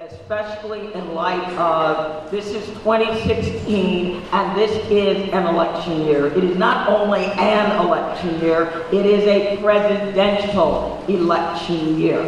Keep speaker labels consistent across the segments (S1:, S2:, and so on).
S1: especially in light of this is 2016 and this is an election year. It is not only an election year, it is a presidential election year.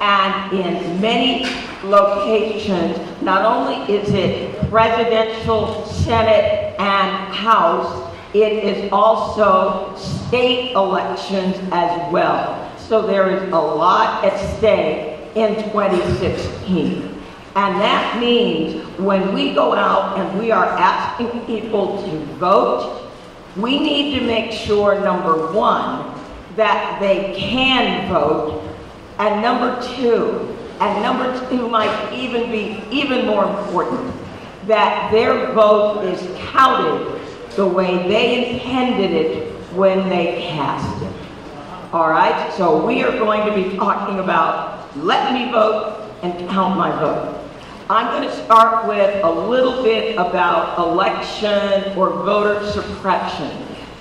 S1: And in many locations, not only is it presidential, Senate, and House, it is also state elections as well. So there is a lot at stake in 2016. And that means when we go out and we are asking people to vote, we need to make sure, number one, that they can vote, and number two, and number two might even be even more important, that their vote is counted the way they intended it when they cast. All right, so we are going to be talking about let me vote and count my vote. I'm going to start with a little bit about election or voter suppression.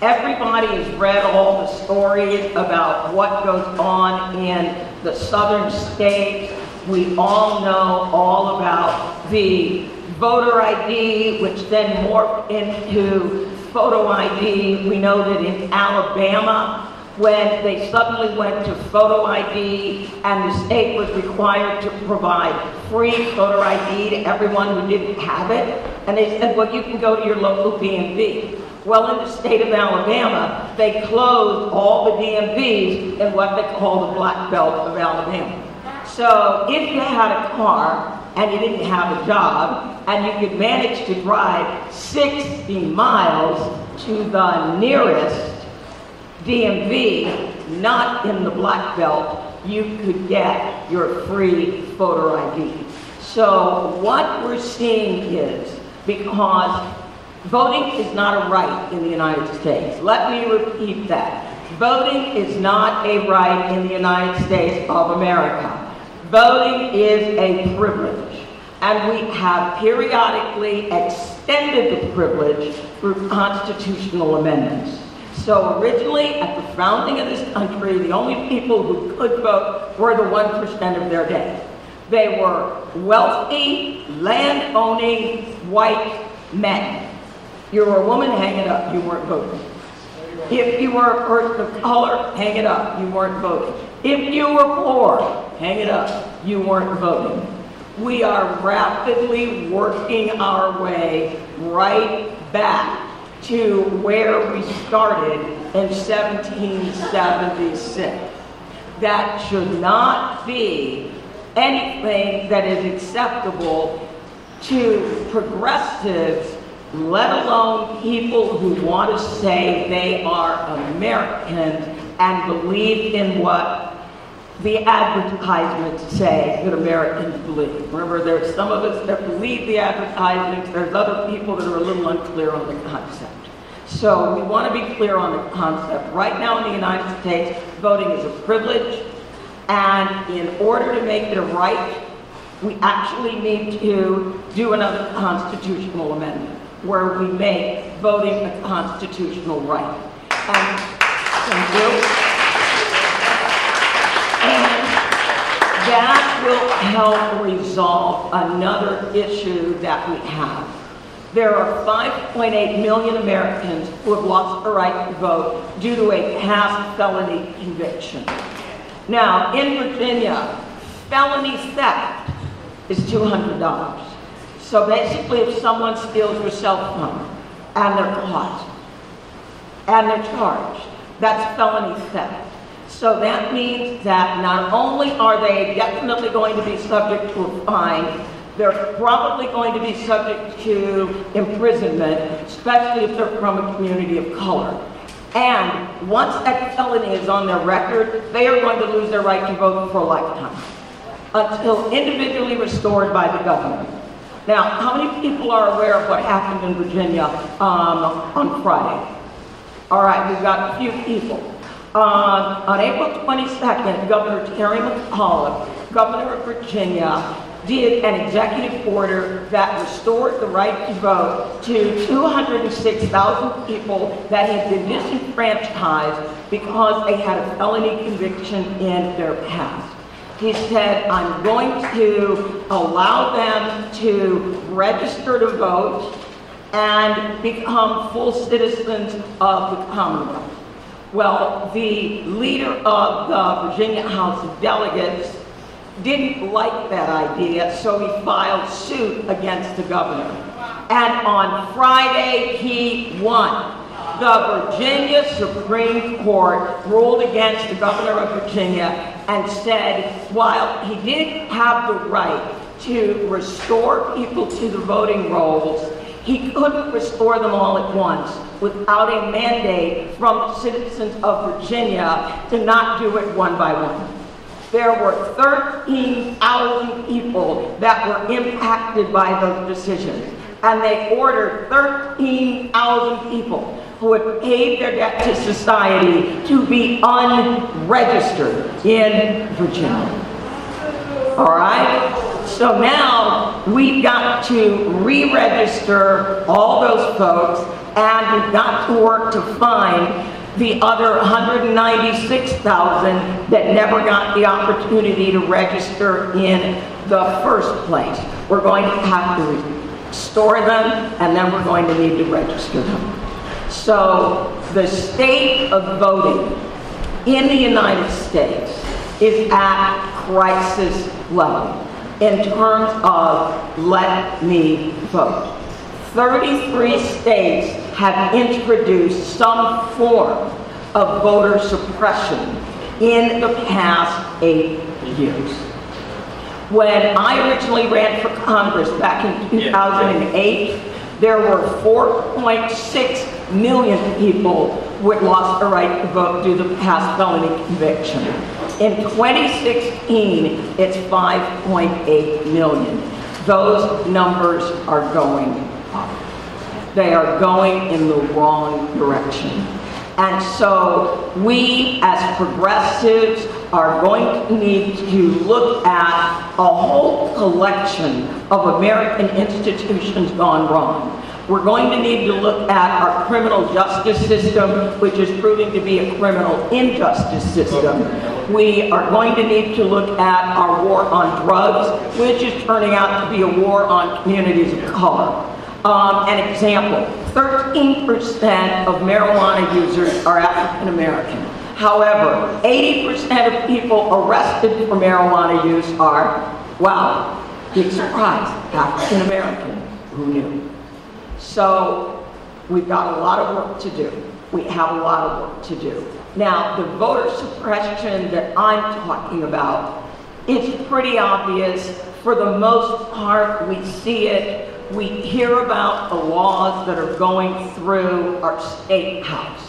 S1: Everybody has read all the stories about what goes on in the southern states. We all know all about the voter ID, which then morphed into photo ID. We know that in Alabama, when they suddenly went to photo ID and the state was required to provide free photo ID to everyone who didn't have it. And they said, well, you can go to your local DMV. Well, in the state of Alabama, they closed all the DMVs in what they call the Black Belt of Alabama. So if you had a car and you didn't have a job and you could manage to drive 60 miles to the nearest DMV, not in the black belt, you could get your free photo ID. So what we're seeing is because voting is not a right in the United States. Let me repeat that. Voting is not a right in the United States of America. Voting is a privilege. And we have periodically extended the privilege through constitutional amendments. So originally, at the founding of this country, the only people who could vote were the 1% of their day. They were wealthy, land-owning, white men. You were a woman, hang it up, you weren't voting. If you were a person of color, hang it up, you weren't voting. If you were poor, hang it up, you weren't voting. We are rapidly working our way right back to where we started in 1776. That should not be anything that is acceptable to progressives, let alone people who want to say they are Americans and believe in what the advertisements say that Americans believe. Remember, there's some of us that believe the advertisements, there's other people that are a little unclear on the concept. So we want to be clear on the concept. Right now in the United States, voting is a privilege, and in order to make it a right, we actually need to do another constitutional amendment where we make voting a constitutional right. And, thank you. That will help resolve another issue that we have. There are 5.8 million Americans who have lost the right to vote due to a past felony conviction. Now, in Virginia, felony theft is $200. So basically, if someone steals your cell phone and they're caught and they're charged, that's felony theft. So that means that not only are they definitely going to be subject to a fine, they're probably going to be subject to imprisonment, especially if they're from a community of color. And once that felony is on their record, they are going to lose their right to vote for a lifetime until individually restored by the government. Now, how many people are aware of what happened in Virginia um, on Friday? All right, we've got a few people. Uh, on April 22nd, Governor Terry McAuliffe, Governor of Virginia, did an executive order that restored the right to vote to 206,000 people that had been disenfranchised because they had a felony conviction in their past. He said, I'm going to allow them to register to vote and become full citizens of the Commonwealth. Well, the leader of the Virginia House of Delegates didn't like that idea, so he filed suit against the governor. And on Friday, he won. The Virginia Supreme Court ruled against the governor of Virginia and said while he did have the right to restore people to the voting rolls, he couldn't restore them all at once without a mandate from citizens of Virginia to not do it one by one. There were 13,000 people that were impacted by those decisions. And they ordered 13,000 people who had paid their debt to society to be unregistered in Virginia. All right? So now we've got to re-register all those folks and we've got to work to find the other 196,000 that never got the opportunity to register in the first place. We're going to have to store them and then we're going to need to register them. So the state of voting in the United States is at crisis level in terms of let me vote. 33 states have introduced some form of voter suppression in the past eight years. When I originally ran for Congress back in 2008, there were 4.6 million people who had lost their right to vote due to past felony conviction. In 2016, it's 5.8 million. Those numbers are going up. They are going in the wrong direction. And so we as progressives are going to need to look at a whole collection of American institutions gone wrong. We're going to need to look at our criminal justice system, which is proving to be a criminal injustice system. We are going to need to look at our war on drugs, which is turning out to be a war on communities of color. Um, an example, 13% of marijuana users are African American. However, 80% of people arrested for marijuana use are, wow, big surprise, African American. Who knew? So we've got a lot of work to do. We have a lot of work to do. Now, the voter suppression that I'm talking about, it's pretty obvious. For the most part, we see it. We hear about the laws that are going through our state house.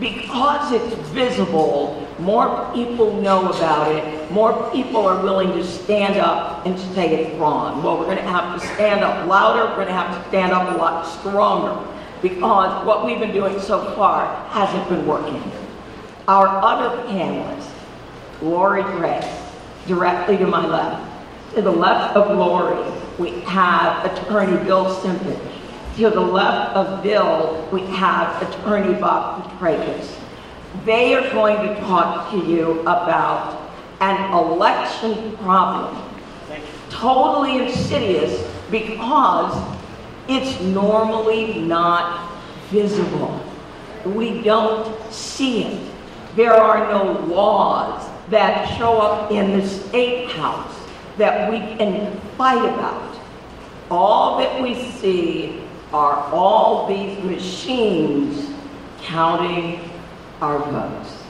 S1: Because it's visible, more people know about it, more people are willing to stand up and say it's wrong. Well, we're going to have to stand up louder, we're going to have to stand up a lot stronger because what we've been doing so far hasn't been working. Our other panelist, Lori Gray, directly to my left. To the left of Lori, we have attorney Bill Simpson. To the left of Bill, we have attorney Bob Fitrakis. They are going to talk to you about an election problem. Totally insidious because it's normally not visible. We don't see it. There are no laws that show up in the state house that we can fight about. All that we see are all these machines counting our votes.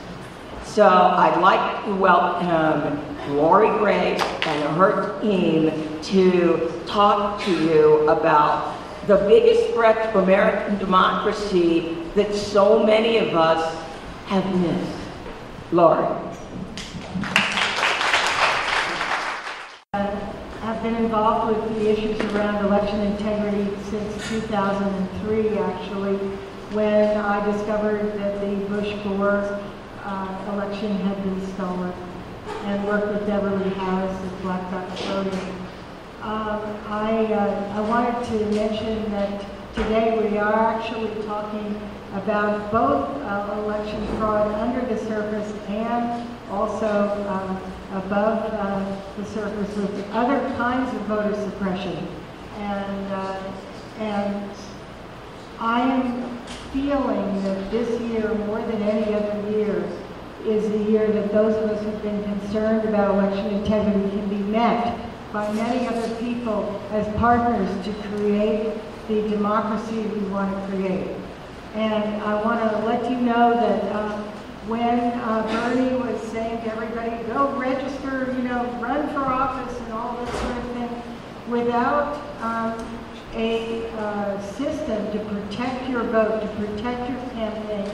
S1: So I'd like to welcome Lori Gray and her team to talk to you about the biggest threat to American democracy that so many of us have missed. Lori.
S2: I've been involved with the issues around election integrity since 2003, actually, when I discovered that the Bush-Gore uh, election had been stolen, and worked with Beverly Harris at Black Box Voting. Um, I, uh, I wanted to mention that today we are actually talking about both uh, election fraud under the surface and also um, above uh, the surface with other kinds of voter suppression. And, uh, and I am feeling that this year, more than any other year, is the year that those of us who've been concerned about election integrity can be met by many other people as partners to create the democracy we want to create. And I want to let you know that uh, when uh, Bernie was saying to everybody, go register, you know, run for office and all this sort of thing, without um, a uh, system to protect your vote, to protect your campaign,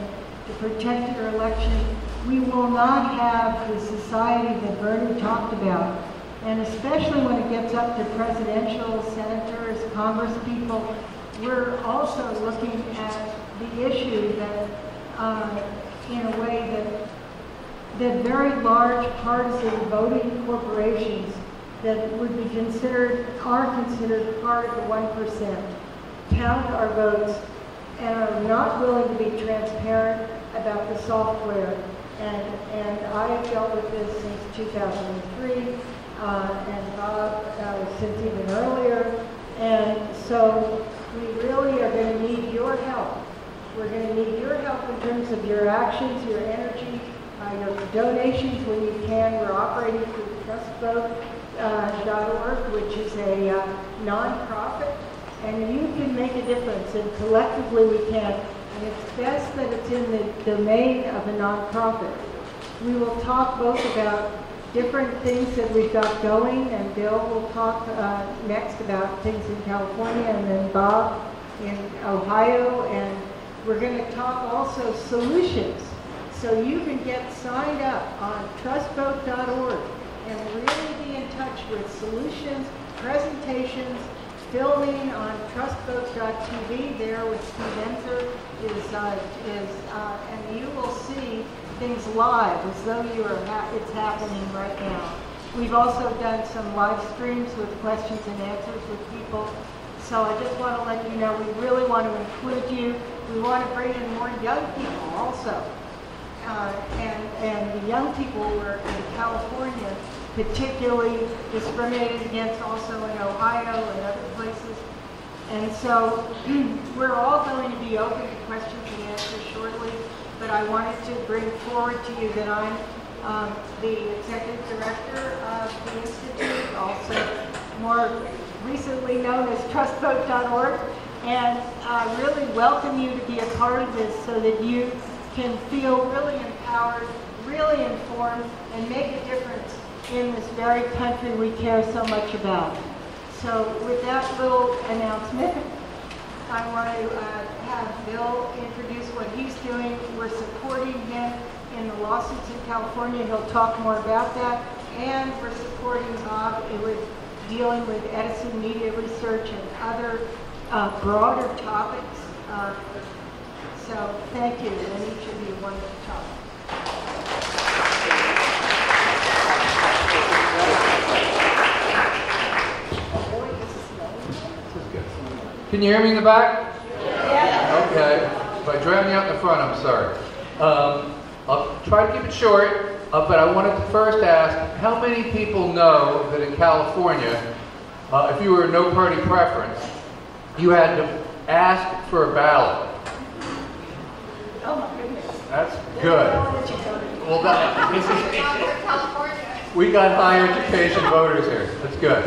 S2: to protect your election, we will not have the society that Bernie talked about. And especially when it gets up to presidential, senators, congresspeople, we're also looking at the issue that, uh, in a way that, that very large partisan voting corporations that would be considered, are considered part of the 1%, count our votes and are not willing to be transparent about the software. And, and I have dealt with this since 2003, uh, and Bob uh, since even earlier. And so we really are going to need your help. We're going to need your help in terms of your actions, your energy, uh, your donations when you can. We're operating through TrustVote uh, which is a uh, nonprofit, and you can make a difference, and collectively we can. And it's best that it's in the domain of a nonprofit. We will talk both about different things that we've got going, and Bill will talk uh, next about things in California, and then Bob in Ohio, and we're going to talk also solutions. So you can get signed up on trustvote.org and really be in touch with solutions, presentations, filming on trustvote.tv there with Steve Enzer is, uh, is uh, and you will see things live as though you are ha- it's happening right now. We've also done some live streams with questions and answers with people. So I just want to let you know we really want to include you. We want to bring in more young people also. Uh, and, and the young people were in California particularly discriminated against also in Ohio and other places. And so we're all going to be open to questions and answers shortly, but I wanted to bring forward to you that I'm um, the executive director of the Institute, also more recently known as trustvote.org, and I really welcome you to be a part of this so that you can feel really empowered, really informed, and make a difference in this very country we care so much about. So with that little announcement, I want to uh, have Bill introduce what he's doing. We're supporting him in the lawsuits in California. He'll talk more about that. And we're supporting Bob with dealing with Edison Media Research and other uh, broader topics. Uh, so thank you, and each of you want to talk.
S3: Can you hear me in the back? Okay. If I drown you out in the front, I'm sorry. Um, I'll try to keep it short, uh, but I wanted to first ask, how many people know that in California, uh, if you were a no party preference, you had to ask for a ballot?
S2: Oh my goodness.
S3: That's good. Well, that, this is, we got higher education voters here. That's good.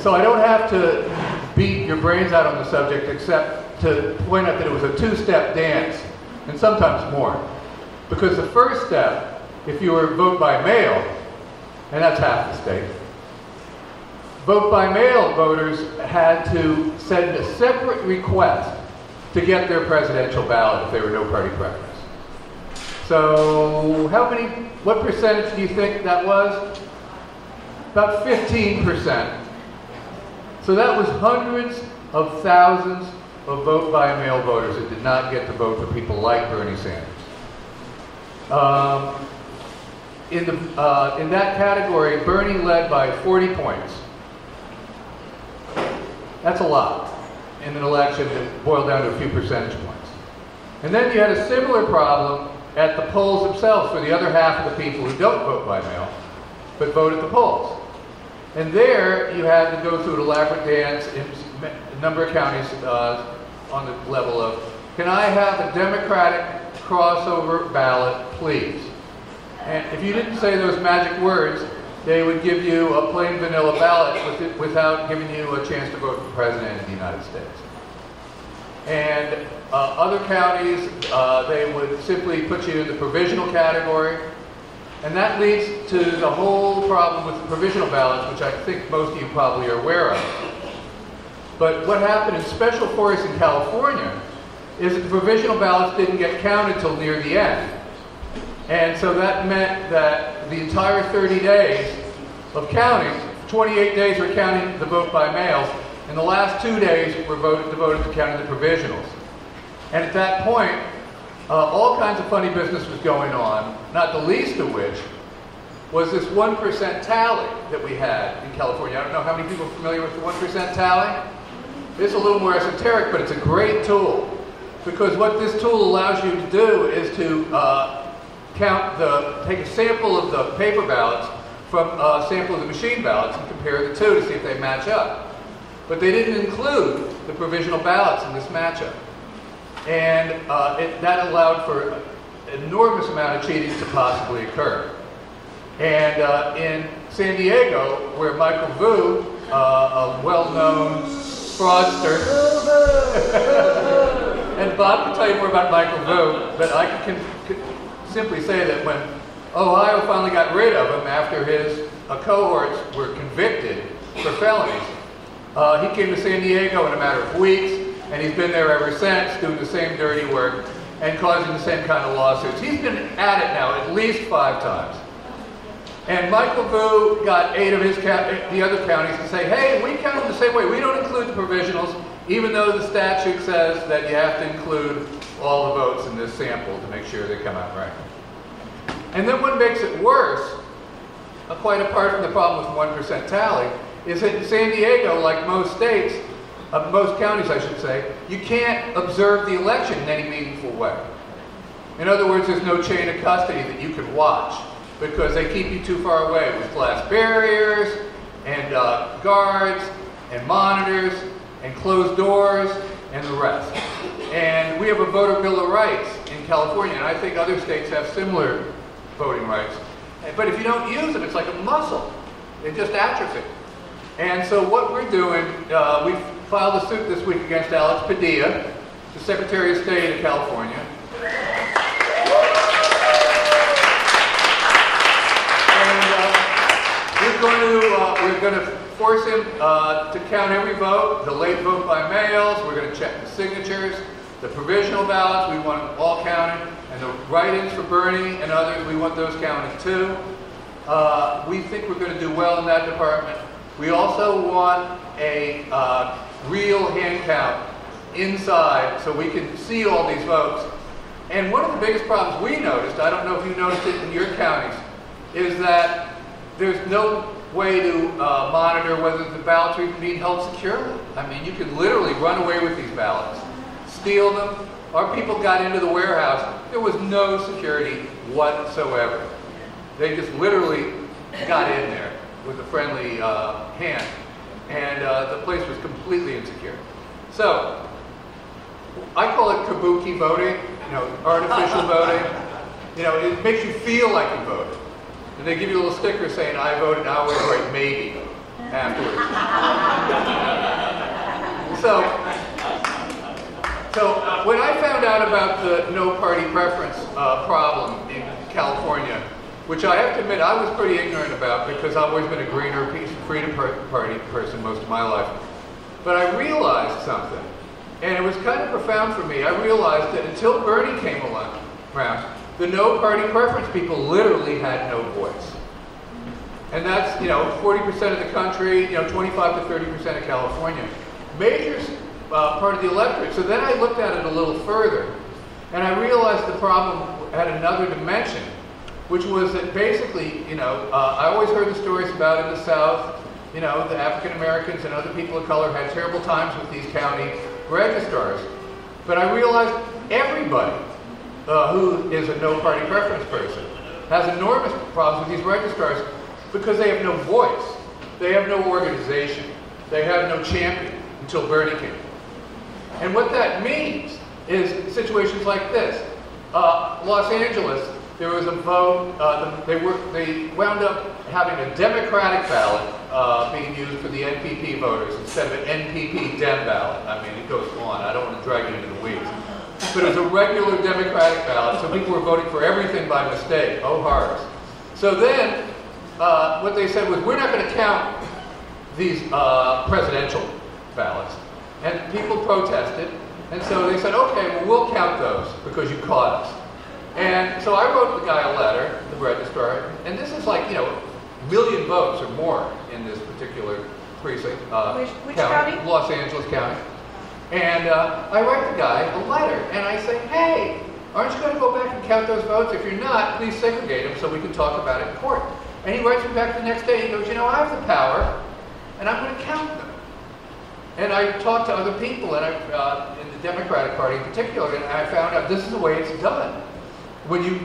S3: So I don't have to beat your brains out on the subject except to point out that it was a two-step dance, and sometimes more. Because the first step, if you were vote by mail, and that's half the state, vote by mail voters had to send a separate request to get their presidential ballot if they were no party preference. So, how many, what percentage do you think that was? About 15%. So that was hundreds of thousands of vote by mail voters that did not get to vote for people like Bernie Sanders. Um, in, the, uh, in that category, Bernie led by 40 points. That's a lot in an election that boiled down to a few percentage points. And then you had a similar problem at the polls themselves for the other half of the people who don't vote by mail, but vote at the polls. And there, you had to go through an elaborate dance in a number of counties uh, on the level of, can I have a Democratic crossover ballot, please? And if you didn't say those magic words, they would give you a plain vanilla ballot with it, without giving you a chance to vote for president of the United States. And uh, other counties, uh, they would simply put you in the provisional category. And that leads to the whole problem with the provisional ballots, which I think most of you probably are aware of. But what happened in special forests in California is that the provisional ballots didn't get counted till near the end. And so that meant that the entire 30 days of counting, 28 days were counting the vote by mail, and the last two days were voted, devoted to counting the provisionals. And at that point, uh, all kinds of funny business was going on, not the least of which was this 1% tally that we had in California. I don't know how many people are familiar with the 1% tally. It's a little more esoteric, but it's a great tool. Because what this tool allows you to do is to uh, count the, take a sample of the paper ballots from a sample of the machine ballots and compare the two to see if they match up. But they didn't include the provisional ballots in this matchup. And uh, it, that allowed for an enormous amount of cheating to possibly occur. And uh, in San Diego, where Michael Vu, uh, a well-known fraudster, and Bob can tell you more about Michael Vu, but I can, can, can simply say that when Ohio finally got rid of him after his uh, cohorts were convicted for felonies, uh, he came to San Diego in a matter of weeks, and he's been there ever since, doing the same dirty work and causing the same kind of lawsuits. He's been at it now at least five times. And Michael Vu got eight of his the other counties to say, hey, we count them the same way. We don't include the provisionals, even though the statute says that you have to include all the votes in this sample to make sure they come out right. And then what makes it worse, uh, quite apart from the problem with 1% tally, is that in San Diego, like most states, uh, most counties I should say, you can't observe the election in any meaningful way. In other words, there's no chain of custody that you can watch because they keep you too far away with glass barriers and uh, guards and monitors and closed doors and the rest. And we have a voter bill of rights in California, and I think other states have similar voting rights. But if you don't use them, it's like a muscle. It just atrophy. And so what we're doing, uh, we filed a suit this week against Alex Padilla, the Secretary of State of California. And uh, we're going to uh, we're going to force him uh, to count every vote, the late vote by mails. We're going to check the signatures, the provisional ballots. We want them all counted, and the write-ins for Bernie and others. We want those counted too. Uh, we think we're going to do well in that department. We also want a uh, real hand count inside so we can see all these votes. And one of the biggest problems we noticed, I don't know if you noticed it in your counties, is that there's no way to uh, monitor whether the ballots are being held securely. I mean, you could literally run away with these ballots, steal them. Our people got into the warehouse. There was no security whatsoever. They just literally got in there with a friendly uh, hand and uh, the place was completely insecure. So, I call it kabuki voting, you know, artificial voting. You know, it makes you feel like you voted. And they give you a little sticker saying, I voted, now we're right, maybe, afterwards. so, so when I found out about the no party preference uh, problem in California, which I have to admit I was pretty ignorant about because I've always been a greener peace and freedom party person most of my life. But I realized something, and it was kind of profound for me. I realized that until Bernie came along, around, the no party preference people literally had no voice. And that's, you know, 40% of the country, you know, 25 to 30% of California. Major uh, part of the electorate. So then I looked at it a little further, and I realized the problem had another dimension which was that basically, you know, uh, I always heard the stories about in the South, you know, the African Americans and other people of color had terrible times with these county registrars. But I realized everybody uh, who is a no party preference person, has enormous problems with these registrars because they have no voice. They have no organization. They have no champion until Bernie came. And what that means is situations like this. Uh, Los Angeles, there was a vote, uh, they, were, they wound up having a Democratic ballot uh, being used for the NPP voters instead of an NPP Dem ballot. I mean, it goes on. I don't want to drag you into the weeds. But it was a regular Democratic ballot, so people were voting for everything by mistake. Oh, horrors. So then, uh, what they said was, we're not going to count these uh, presidential ballots. And people protested, and so they said, okay, well, we'll count those because you caught us. And so I wrote the guy a letter, the registrar, and this is like, you know, a million votes or more in this particular precinct. Uh,
S4: Which- which county?
S3: Los Angeles County. And uh, I write the guy a letter, and I say, hey, aren't you going to go back and count those votes? If you're not, please segregate them so we can talk about it in court. And he writes me back the next day, he goes, you know, I have the power, and I'm going to count them. And I talked to other people, and I, uh, in the Democratic Party in particular, and I found out this is the way it's done. When you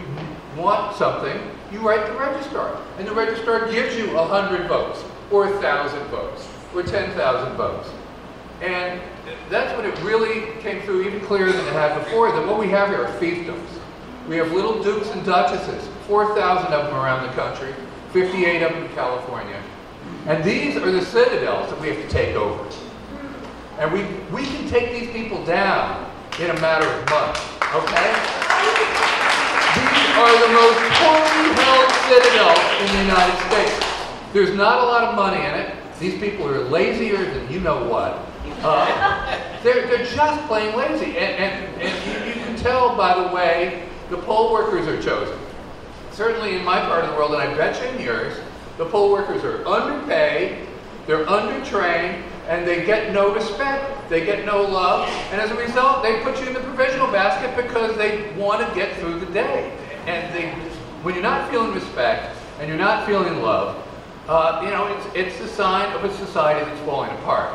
S3: want something, you write the registrar, and the registrar gives you 100 votes, or 1,000 votes, or 10,000 votes. And that's when it really came through even clearer than it had before, that what we have here are fiefdoms. We have little dukes and duchesses, 4,000 of them around the country, 58 of them in California. And these are the citadels that we have to take over. And we, we can take these people down in a matter of months, okay? These are the most poorly held citadels in the United States. There's not a lot of money in it. These people are lazier than you know what. Uh, they're, they're just plain lazy. And, and, and you, you can tell by the way the poll workers are chosen. Certainly in my part of the world, and I bet you in yours, the poll workers are underpaid, they're undertrained, and they get no respect, they get no love, and as a result, they put you in the provisional basket because they want to get through the day. And they, when you're not feeling respect and you're not feeling love, uh, you know, it's, it's a sign of a society that's falling apart.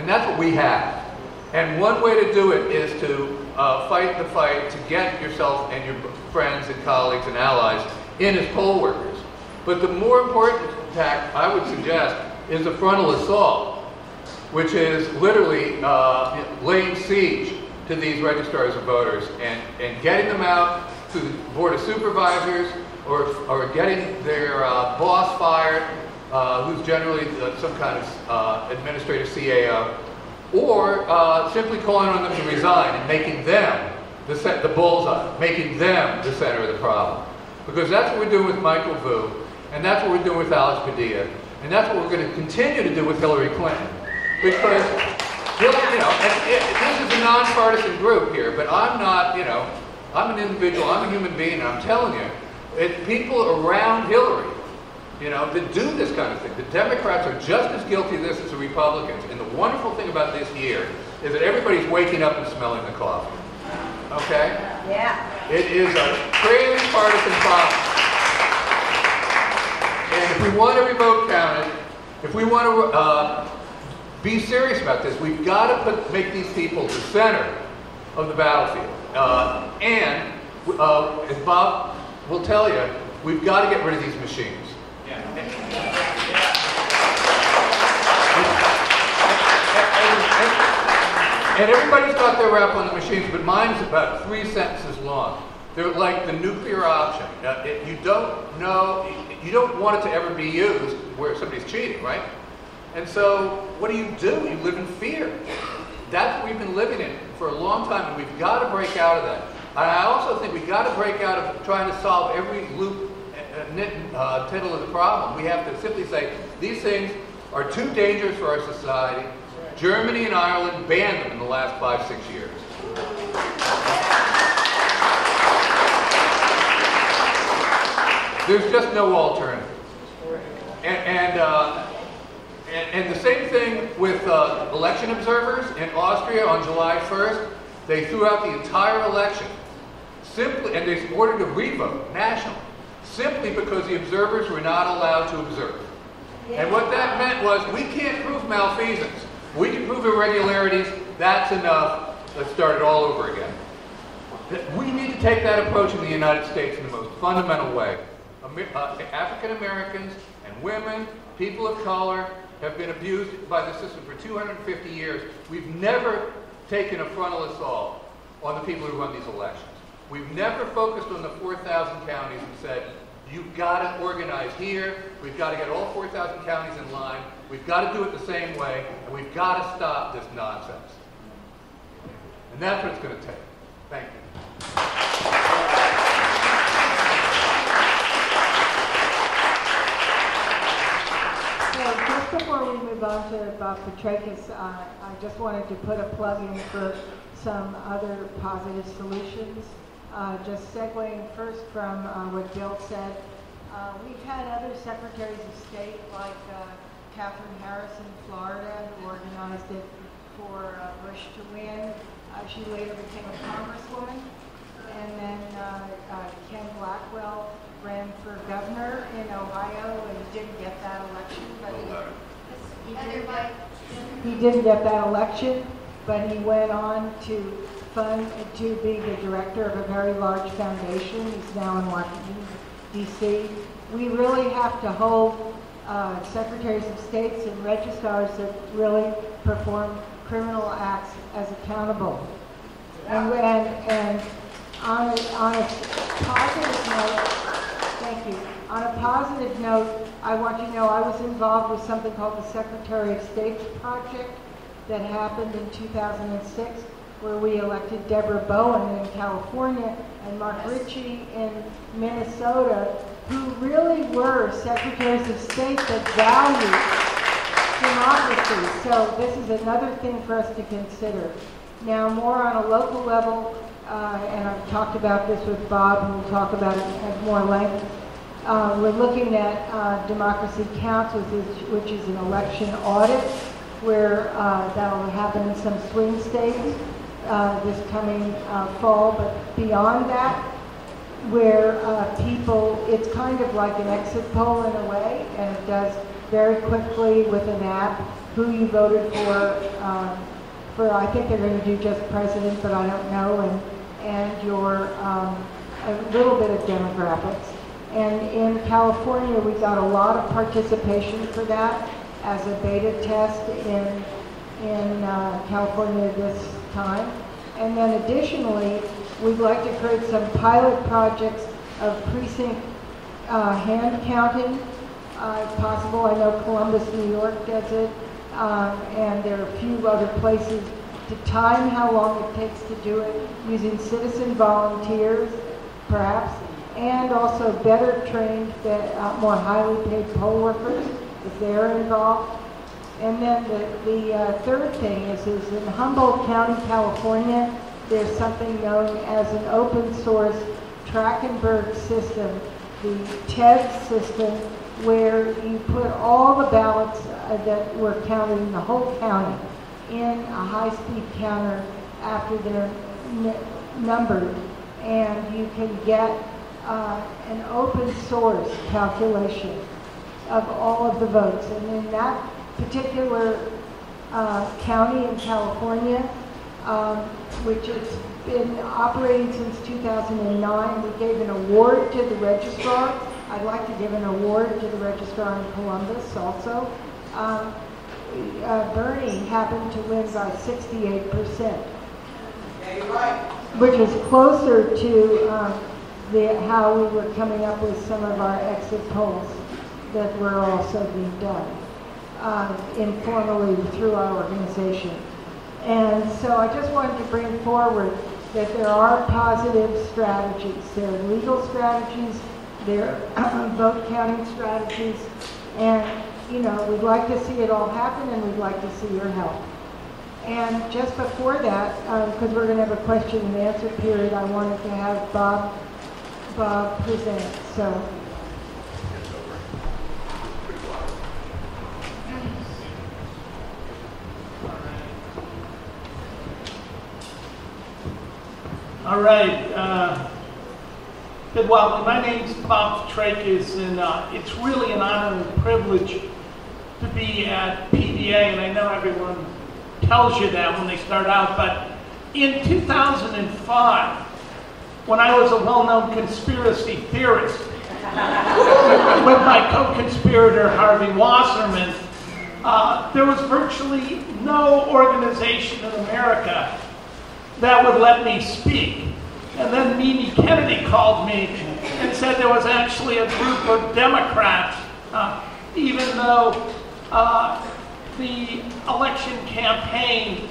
S3: And that's what we have. And one way to do it is to uh, fight the fight to get yourself and your friends and colleagues and allies in as poll workers. But the more important tack I would suggest is the frontal assault, which is literally uh, laying siege to these registrars of voters and, and getting them out to the Board of Supervisors or, or getting their uh, boss fired, uh, who's generally some kind of uh, administrative CAO, or uh, simply calling on them to resign and making them the, set, the bullseye, making them the center of the problem. Because that's what we're doing with Michael Vu, and that's what we're doing with Alex Padilla, and that's what we're going to continue to do with Hillary Clinton. Because, you know, it, this is a nonpartisan group here, but I'm not, you know, I'm an individual, I'm a human being, and I'm telling you, it's people around Hillary, you know, to do this kind of thing. The Democrats are just as guilty of this as the Republicans. And the wonderful thing about this year is that everybody's waking up and smelling the coffee. Okay?
S4: Yeah.
S3: It is a crazy partisan problem. And if we want every vote counted, if we want to uh, be serious about this, we've got to put, make these people the center of the battlefield. Uh, and uh, as Bob will tell you, we've got to get rid of these machines. And everybody's got their rap on the machines, but mine's about three sentences long. They're like the nuclear option. Uh, it- you don't know, you don't want it to ever be used where somebody's cheating, right? And so, what do you do? You live in fear. That's what we've been living in for a long time, and we've got to break out of that. And I also think we've got to break out of trying to solve every loop, uh, uh, tittle of the problem. We have to simply say, these things are too dangerous for our society. Germany and Ireland banned them in the last five, six years. There's just no alternative. And, and, uh, and, and the same thing with uh, election observers in Austria on July 1st. They threw out the entire election simply, and they ordered a revote nationally, simply because the observers were not allowed to observe. And what that meant was, we can't prove malfeasance. We can prove irregularities. That's enough. Let's start it all over again. we need to take that approach in the United States in the most fundamental way. Uh, African Americans and women, people of color, have been abused by the system for 250 years. We've never taken a frontal assault on the people who run these elections. We've never focused on the 4,000 counties and said, you've got to organize here, we've got to get all 4,000 counties in line, we've got to do it the same way, and we've got to stop this nonsense. And that's what it's going to take. Thank you.
S2: So just before we move on to Bob Fitrakis, uh, I just wanted to put a plug in for some other positive solutions. Uh, Just segueing first from uh, what Bill said, uh, we've had other secretaries of state like uh, Katherine Harris in Florida who organized it for uh, Bush to win. Uh, She later became a congresswoman. And then uh, uh, Ken Blackwell ran for governor in Ohio and didn't get that election, but he, he did he didn't get that election, but he went on to fund, to be the director of a very large foundation. He's now in Washington, D.C. We really have to hold uh, secretaries of states and registrars that really perform criminal acts as accountable. And, and, and on a, on a positive note, thank you. On a positive note, I want you to know I was involved with something called the Secretary of State's Project that happened in 2006, where we elected Debra Bowen in California and Mark Ritchie in Minnesota, who really were secretaries of state that valued democracy. So this is another thing for us to consider. Now, more on a local level, uh, and I've talked about this with Bob, who will talk about it at more length. Uh, we're looking at uh, Democracy Counts, which is, which is an election audit, where uh, that'll happen in some swing states uh, this coming uh, fall. But beyond that, where uh, people, it's kind of like an exit poll in a way, and it does very quickly with an app who you voted for. Um, for I think they're going to do just president, but I don't know, and and your um, a little bit of demographics. And in California, we got a lot of participation for that as a beta test in in uh, California this time. And then additionally, we'd like to create some pilot projects of precinct uh, hand counting, uh, if possible. I know Columbus, New York does it, um, and there are a few other places to time how long it takes to do it using citizen volunteers, perhaps, and also better trained, uh, more highly paid poll workers if they're involved. And then the, the uh, third thing is, is in Humboldt County, California, there's something known as an open source Trachtenberg system, the TED system, where you put all the ballots uh, that were counted in the whole county in a high-speed counter after they're numbered, and you can get uh, an open source calculation of all of the votes. And in that particular uh, county in California, um, which has been operating since 2009, we gave an award to the registrar. I'd like to give an award to the registrar in Columbus also. Um, uh, Bernie happened to win by 68%, which is closer to um, the, how we were coming up with some of our exit polls that were also being done uh, informally through our organization. And so I just wanted to bring forward that there are positive strategies. There are legal strategies, there are vote counting strategies, and you know, we'd like to see it all happen and we'd like to see your help. And just before that, because um, we're going to have a question and answer period, I wanted to have Bob, Bob present. So.
S4: All right. Uh, good welcome. My name's Bob Fitrakis, and uh, it's really an honor and privilege to be at PDA, and I know everyone tells you that when they start out, but in 2005, when I was a well-known conspiracy theorist with my co-conspirator Harvey Wasserman, uh, there was virtually no organization in America that would let me speak. And then Mimi Kennedy called me and said there was actually a group of Democrats, uh, even though uh, the election campaign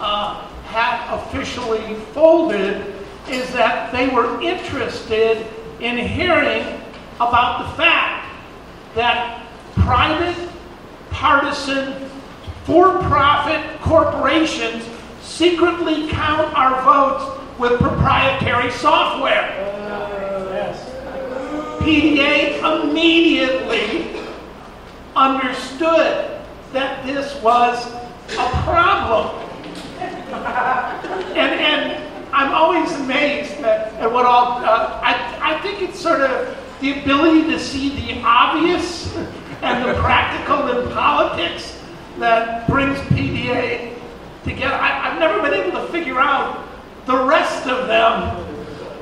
S4: uh, had officially folded, is that they were interested in hearing about the fact that private, partisan, for-profit corporations secretly count our votes with proprietary software. PDA immediately understood that this was a problem. and, and I'm always amazed at, at what all, uh, I, I think it's sort of the ability to see the obvious and the practical in politics that brings PDA together. I, I've never been able to figure out the rest of them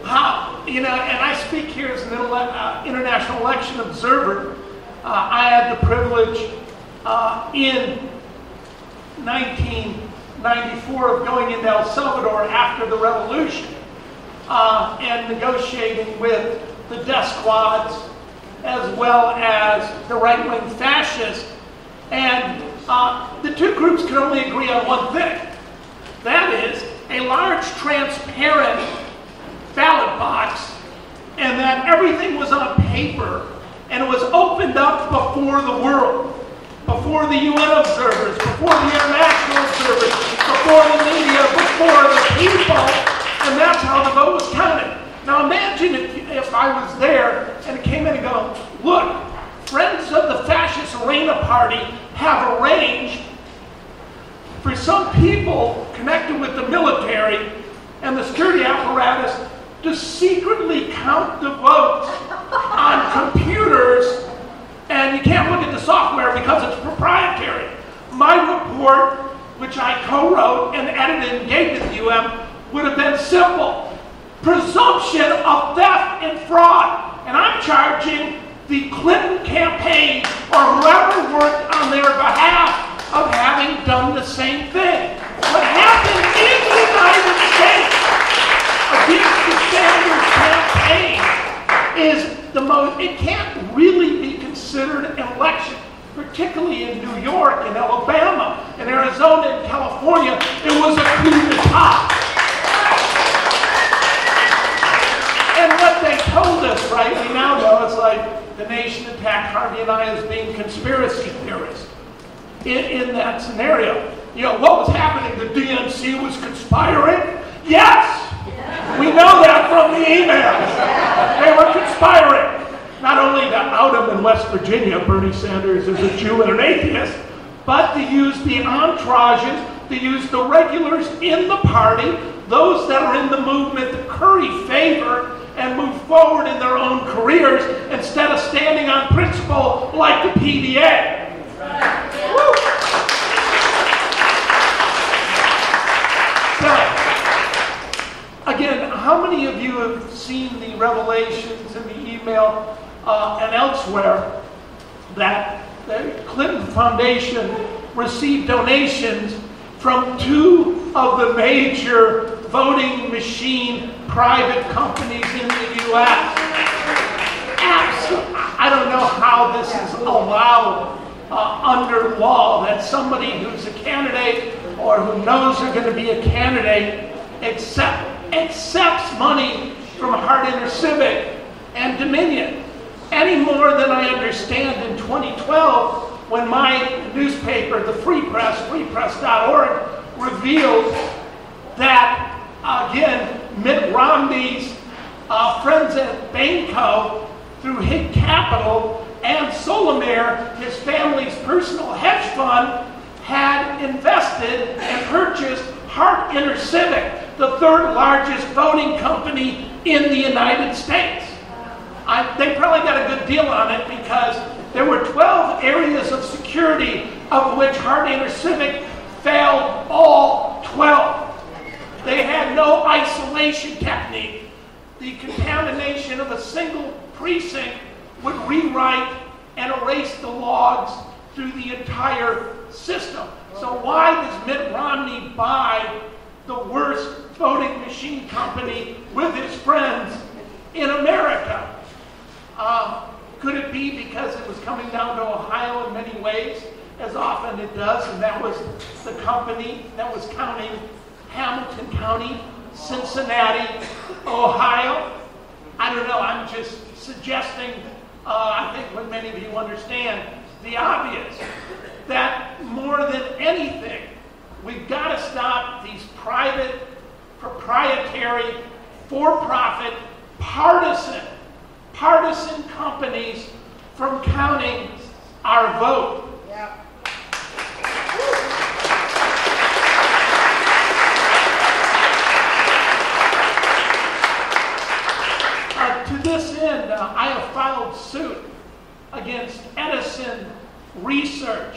S4: how, you know, and I speak here as an uh, international election observer. Uh, I had the privilege uh, in 1994 of going into El Salvador after the revolution uh, and negotiating with the death squads as well as the right-wing fascists. And uh, the two groups could only agree on one thing. That is a large transparent ballot box and that everything was on paper and it was opened up before the world, before the UN observers, before the international observers, before the media, before the people, and that's how the vote was counted. Now imagine if, if I was there and came in and go, look, friends of the fascist ARENA party have arranged for some people connected with the military and the security apparatus to secretly count the votes on computers, and you can't look at the software because it's proprietary. My report, which I co-wrote and edited and gave to the UM, would have been simple. Presumption of theft and fraud. And I'm charging the Clinton campaign or whoever worked on their behalf of having done the same thing. What happened in the United States against the Sanders campaign is the most, it can't really be considered an election, particularly in New York, in Alabama, in Arizona, in California. It was a coup d'etat. They told us, right, we now know it's like the nation attacked Harvey and I as being conspiracy theorists in, in that scenario. You know, what was happening? The DNC was conspiring? Yes! We know that from the emails. They were conspiring. Not only to out him in West Virginia, Bernie Sanders is a Jew and an atheist, but to use the entourages, to use the regulars in the party, those that are in the movement to curry favor and move forward in their own careers instead of standing on principle like the PDA. Right. again, how many of you have seen the revelations in the email uh, and elsewhere that the Clinton Foundation received donations from two of the major voting machine private companies in the U.S. Absolutely. I don't know how this is allowed uh, under law that somebody who's a candidate or who knows they're going to be a candidate accept, accepts money from Hart InterCivic and Dominion. Any more than I understand in 2012 when my newspaper, the Free Press, freepress.org, revealed that, again, Mitt Romney's uh, friends at Bainco through Hig Capital and Solamere, his family's personal hedge fund, had invested and purchased Heart Hart InterCivic, the third largest voting company in the United States. I, they probably got a good deal on it because there were 12 areas of security of which Hart Civic failed all 12. They had no isolation technique. the contamination of a single precinct would rewrite and erase the logs through the entire system. So why does Mitt Romney buy the worst voting machine company with his friends in America? Uh, could it be because it was coming down to Ohio in many ways, as often it does, and that was the company that was counting Hamilton County, Cincinnati, Ohio? I don't know, I'm just suggesting, uh, I think what many of you understand, the obvious, that more than anything, we've got to stop these private, proprietary, for-profit, partisan partisan companies from counting our vote. Uh, to this end, uh, I have filed suit against Edison Research,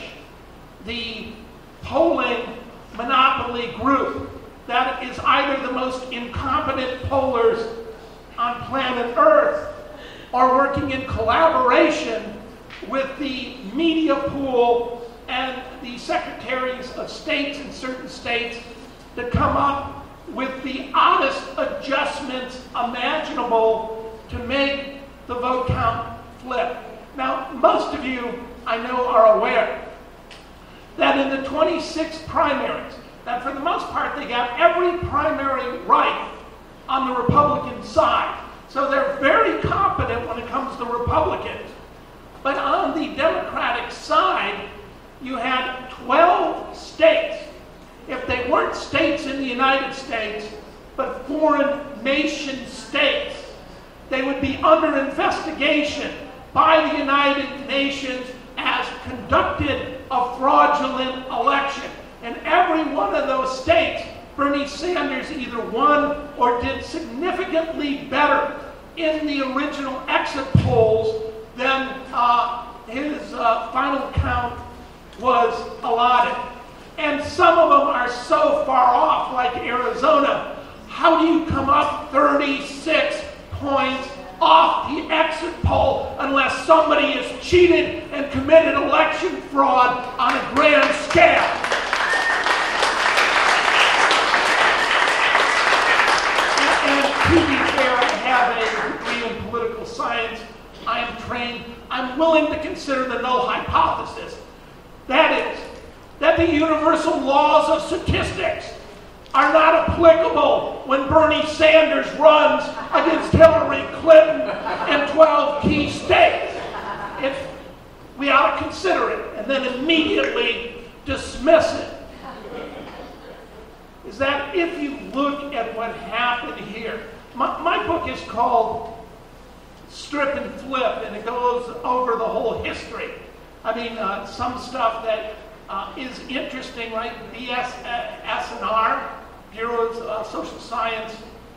S4: BSSR, Bureau of Social Science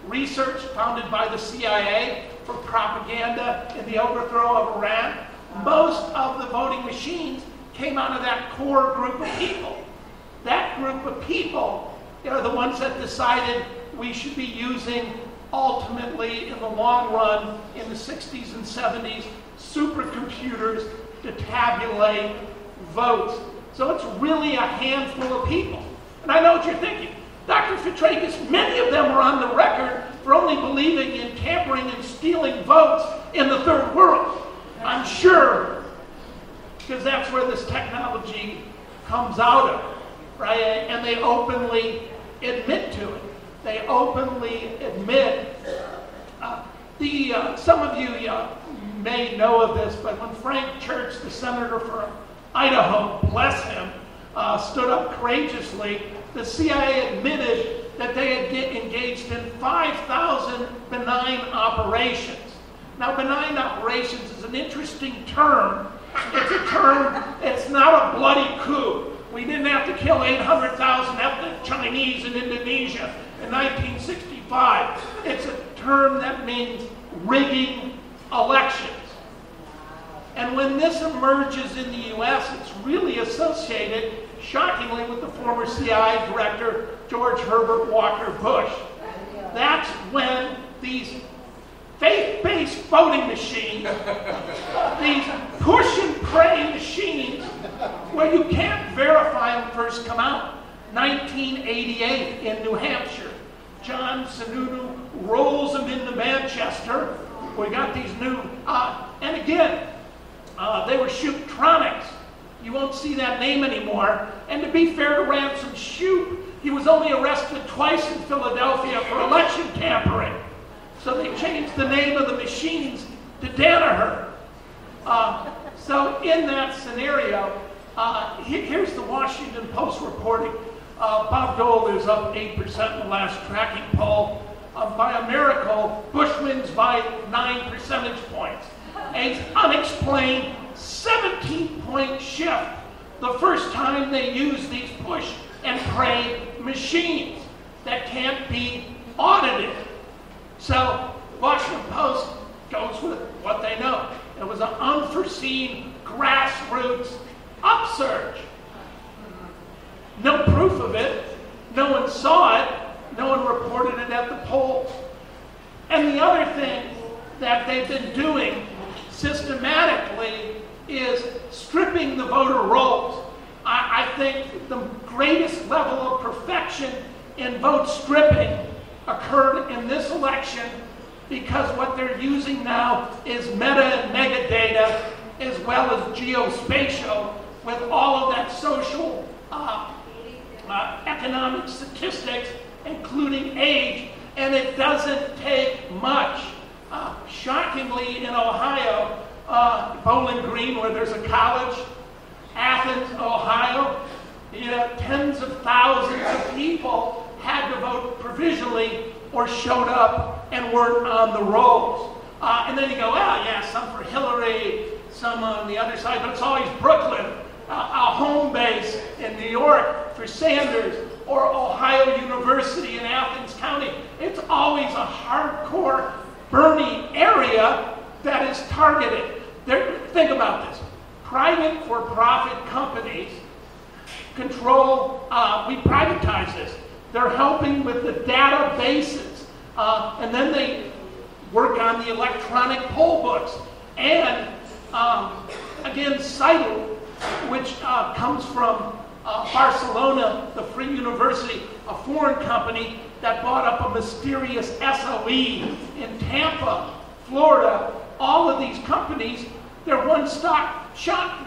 S4: Research, founded by the CIA for propaganda in the overthrow of Iran. Most of the voting machines came out of that core group of people. That group of people are the ones that decided we should be using ultimately, in the long run, in the 60s and 70s, supercomputers to tabulate votes. So it's really a handful of people. And I know what you're thinking. Dr. Fitrakis, many of them were on the record for only believing in tampering and stealing votes in the third world. I'm sure, because that's where this technology comes out of, right? And they openly admit to it they openly admit. Uh, the, uh, some of you uh, may know of this, but when Frank Church, the senator from Idaho, bless him, uh, stood up courageously, the CIA admitted that they had engaged in 5,000 benign operations. Now, benign operations is an interesting term. It's a term, it's not a bloody coup. We didn't have to kill 800,000 ethnic Chinese in Indonesia in 1965. It's a term that means rigging elections. And when this emerges in the U.S., it's really associated, shockingly, with the former CIA director, George Herbert Walker Bush. That's when these faith-based voting machines, these push and pray machines where you can't verify them first come out. 1988 in New Hampshire. John Sununu rolls them into Manchester. We got these new, uh, and again, uh, they were Shouptronics. You won't see that name anymore. And to be fair to Ransom Shoup, he was only arrested twice in Philadelphia for election tampering. So they changed the name of the machines to Danaher. Uh, so in that scenario, uh, here's the Washington Post reporting. Uh, Bob Dole is up 8% in the last tracking poll. Uh, by a miracle, Bush wins by 9 percentage points. An unexplained 17 point shift the first time they use these push and pray machines that can't be audited. So, Washington Post goes with what they know. It was an unforeseen grassroots upsurge. No proof of it. No one saw it. No one reported it at the polls. And the other thing that they've been doing systematically is stripping the voter rolls. I, I think the greatest level of perfection in vote stripping occurred in this election because what they're using now is meta and megadata as well as geospatial with all of that social uh, uh, economic statistics, including age, and it doesn't take much. Uh, shockingly, in Ohio, uh, Bowling Green, where there's a college, Athens, Ohio, you know, tens of thousands of people had to vote provisionally or showed up and weren't on the rolls. Uh, and then you go, well, yeah, some for Hillary, some on the other side, but it's always Brooklyn, uh, a home base in New York for Sanders, or Ohio University in Athens County. It's always a hardcore Bernie area that is targeted. Think about this. Private for-profit companies control, uh, we privatize this. They're helping with the databases. Uh, and then they work on the electronic poll books. And um, again, Scytl, which uh, comes from uh, Barcelona, the Free University, a foreign company that bought up a mysterious SOE in Tampa, Florida. All of these companies, they're one stop shop.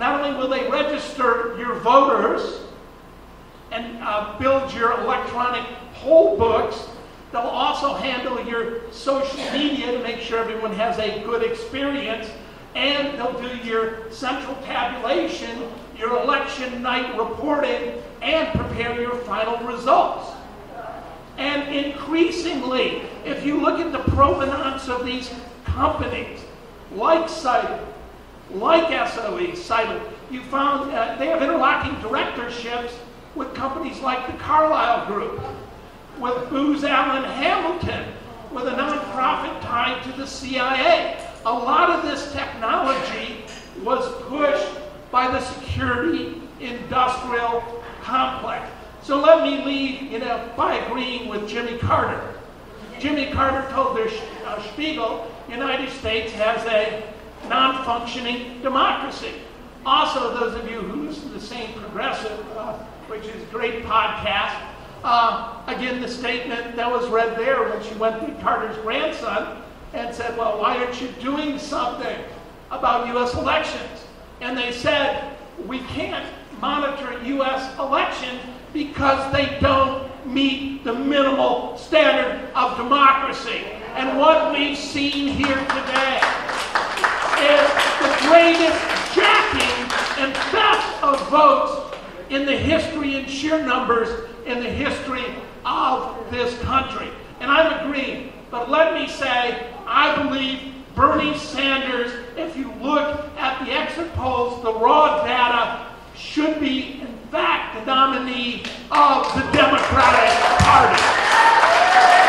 S4: Not only will they register your voters and uh, build your electronic poll books, they'll also handle your social media to make sure everyone has a good experience, and they'll do your central tabulation, your election night reporting, and prepare your final results. And increasingly, if you look at the provenance of these companies, like Scytl, like SOE, Scytl, you found uh, they have interlocking directorships with companies like the Carlyle Group, with Booz Allen Hamilton, with a nonprofit tied to the CIA. A lot of this technology was pushed by the security industrial complex. So let me leave, you know, by agreeing with Jimmy Carter. Jimmy Carter told Der uh, Spiegel, United States has a non-functioning democracy. Also, those of you who listen to the same progressive, uh, which is a great podcast, uh, again, the statement that was read there when she went to Carter's grandson and said, well, why aren't you doing something about U.S. elections? And they said, we can't monitor U.S. elections because they don't meet the minimal standard of democracy. And what we've seen here today is the greatest jacking and theft of votes in the history in sheer numbers in the history of this country. And I'm agreeing. But let me say, I believe Bernie Sanders, if you look at the exit polls, the raw data, should be, in fact, the nominee of the Democratic Party.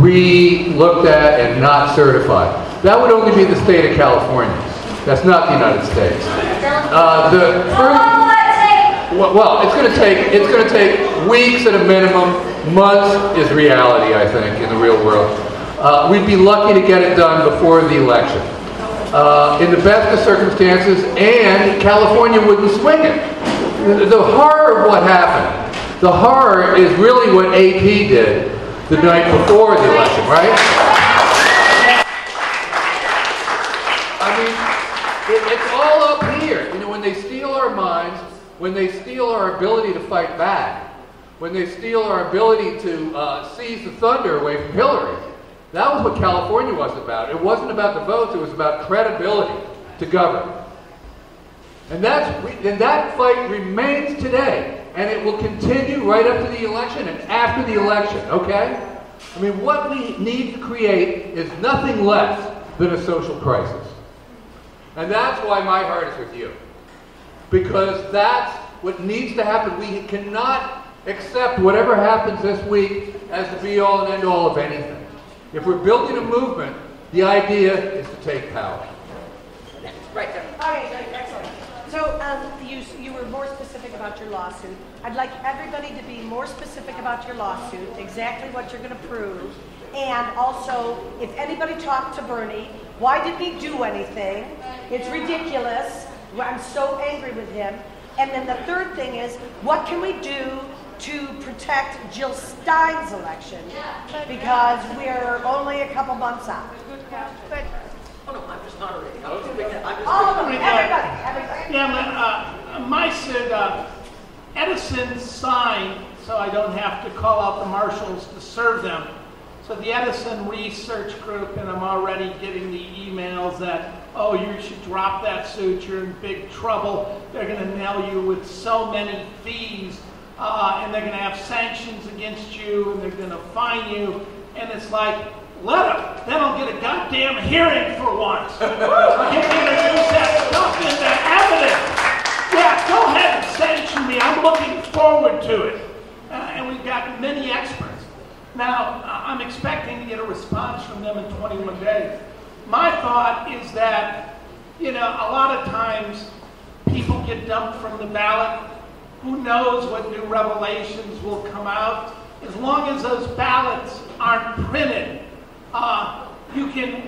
S3: Re-looked at and not certified. That would only be the state of California. That's not the United States. Uh, the first, well, well, it's going to take it's going to take weeks at a minimum. Months is reality, I think, in the real world. Uh, we'd be lucky to get it done before the election. Uh, in the best of circumstances, and California wouldn't swing it. The, the horror of what happened, the horror is really what AP did the night before the election, right? I mean, it, it's all up here. You know, when they steal our minds, when they steal our ability to fight back, when they steal our ability to uh, seize the thunder away from Hillary, that was what California was about. It wasn't about the votes, it was about credibility to govern. And, that's, and that fight remains today, and it will continue right up to the election and after the election, okay? I mean, what we need to create is nothing less than a social crisis. And that's why my heart is with you. Because that's what needs to happen. We cannot accept whatever happens this week as the be all and end all of anything. If we're building a movement, the idea is to take power.
S1: Right there.
S5: Okay, great, excellent. So, um, you, you were more specific about your lawsuit. I'd like everybody to be more specific about your lawsuit, exactly what you're gonna prove. And also, if anybody talked to Bernie, why didn't he do anything? It's ridiculous. I'm so angry with him. And then the third thing is, what can we do to protect Jill Stein's election? Because we're only a couple months out.
S1: But Oh, no, I'm just moderating. I'm just, I'm just.
S5: All of them, everybody, everybody.
S4: Yeah, my, uh, my said, uh, Edison signed, so I don't have to call out the marshals to serve them. So the Edison Research Group, and I'm already getting the emails that, oh, you should drop that suit, you're in big trouble. They're gonna nail you with so many fees, uh, and they're gonna have sanctions against you, and they're gonna fine you. And it's like, let them, then I'll get a goddamn hearing for once. Woo! Get to introduce that stuff into evidence. Yeah, go ahead and sanction me. I'm looking forward to it. Uh, and we've got many experts. Now, I'm expecting to get a response from them in 21 days. My thought is that, you know, a lot of times people get dumped from the ballot. Who knows what new revelations will come out? As long as those ballots aren't printed, uh, you can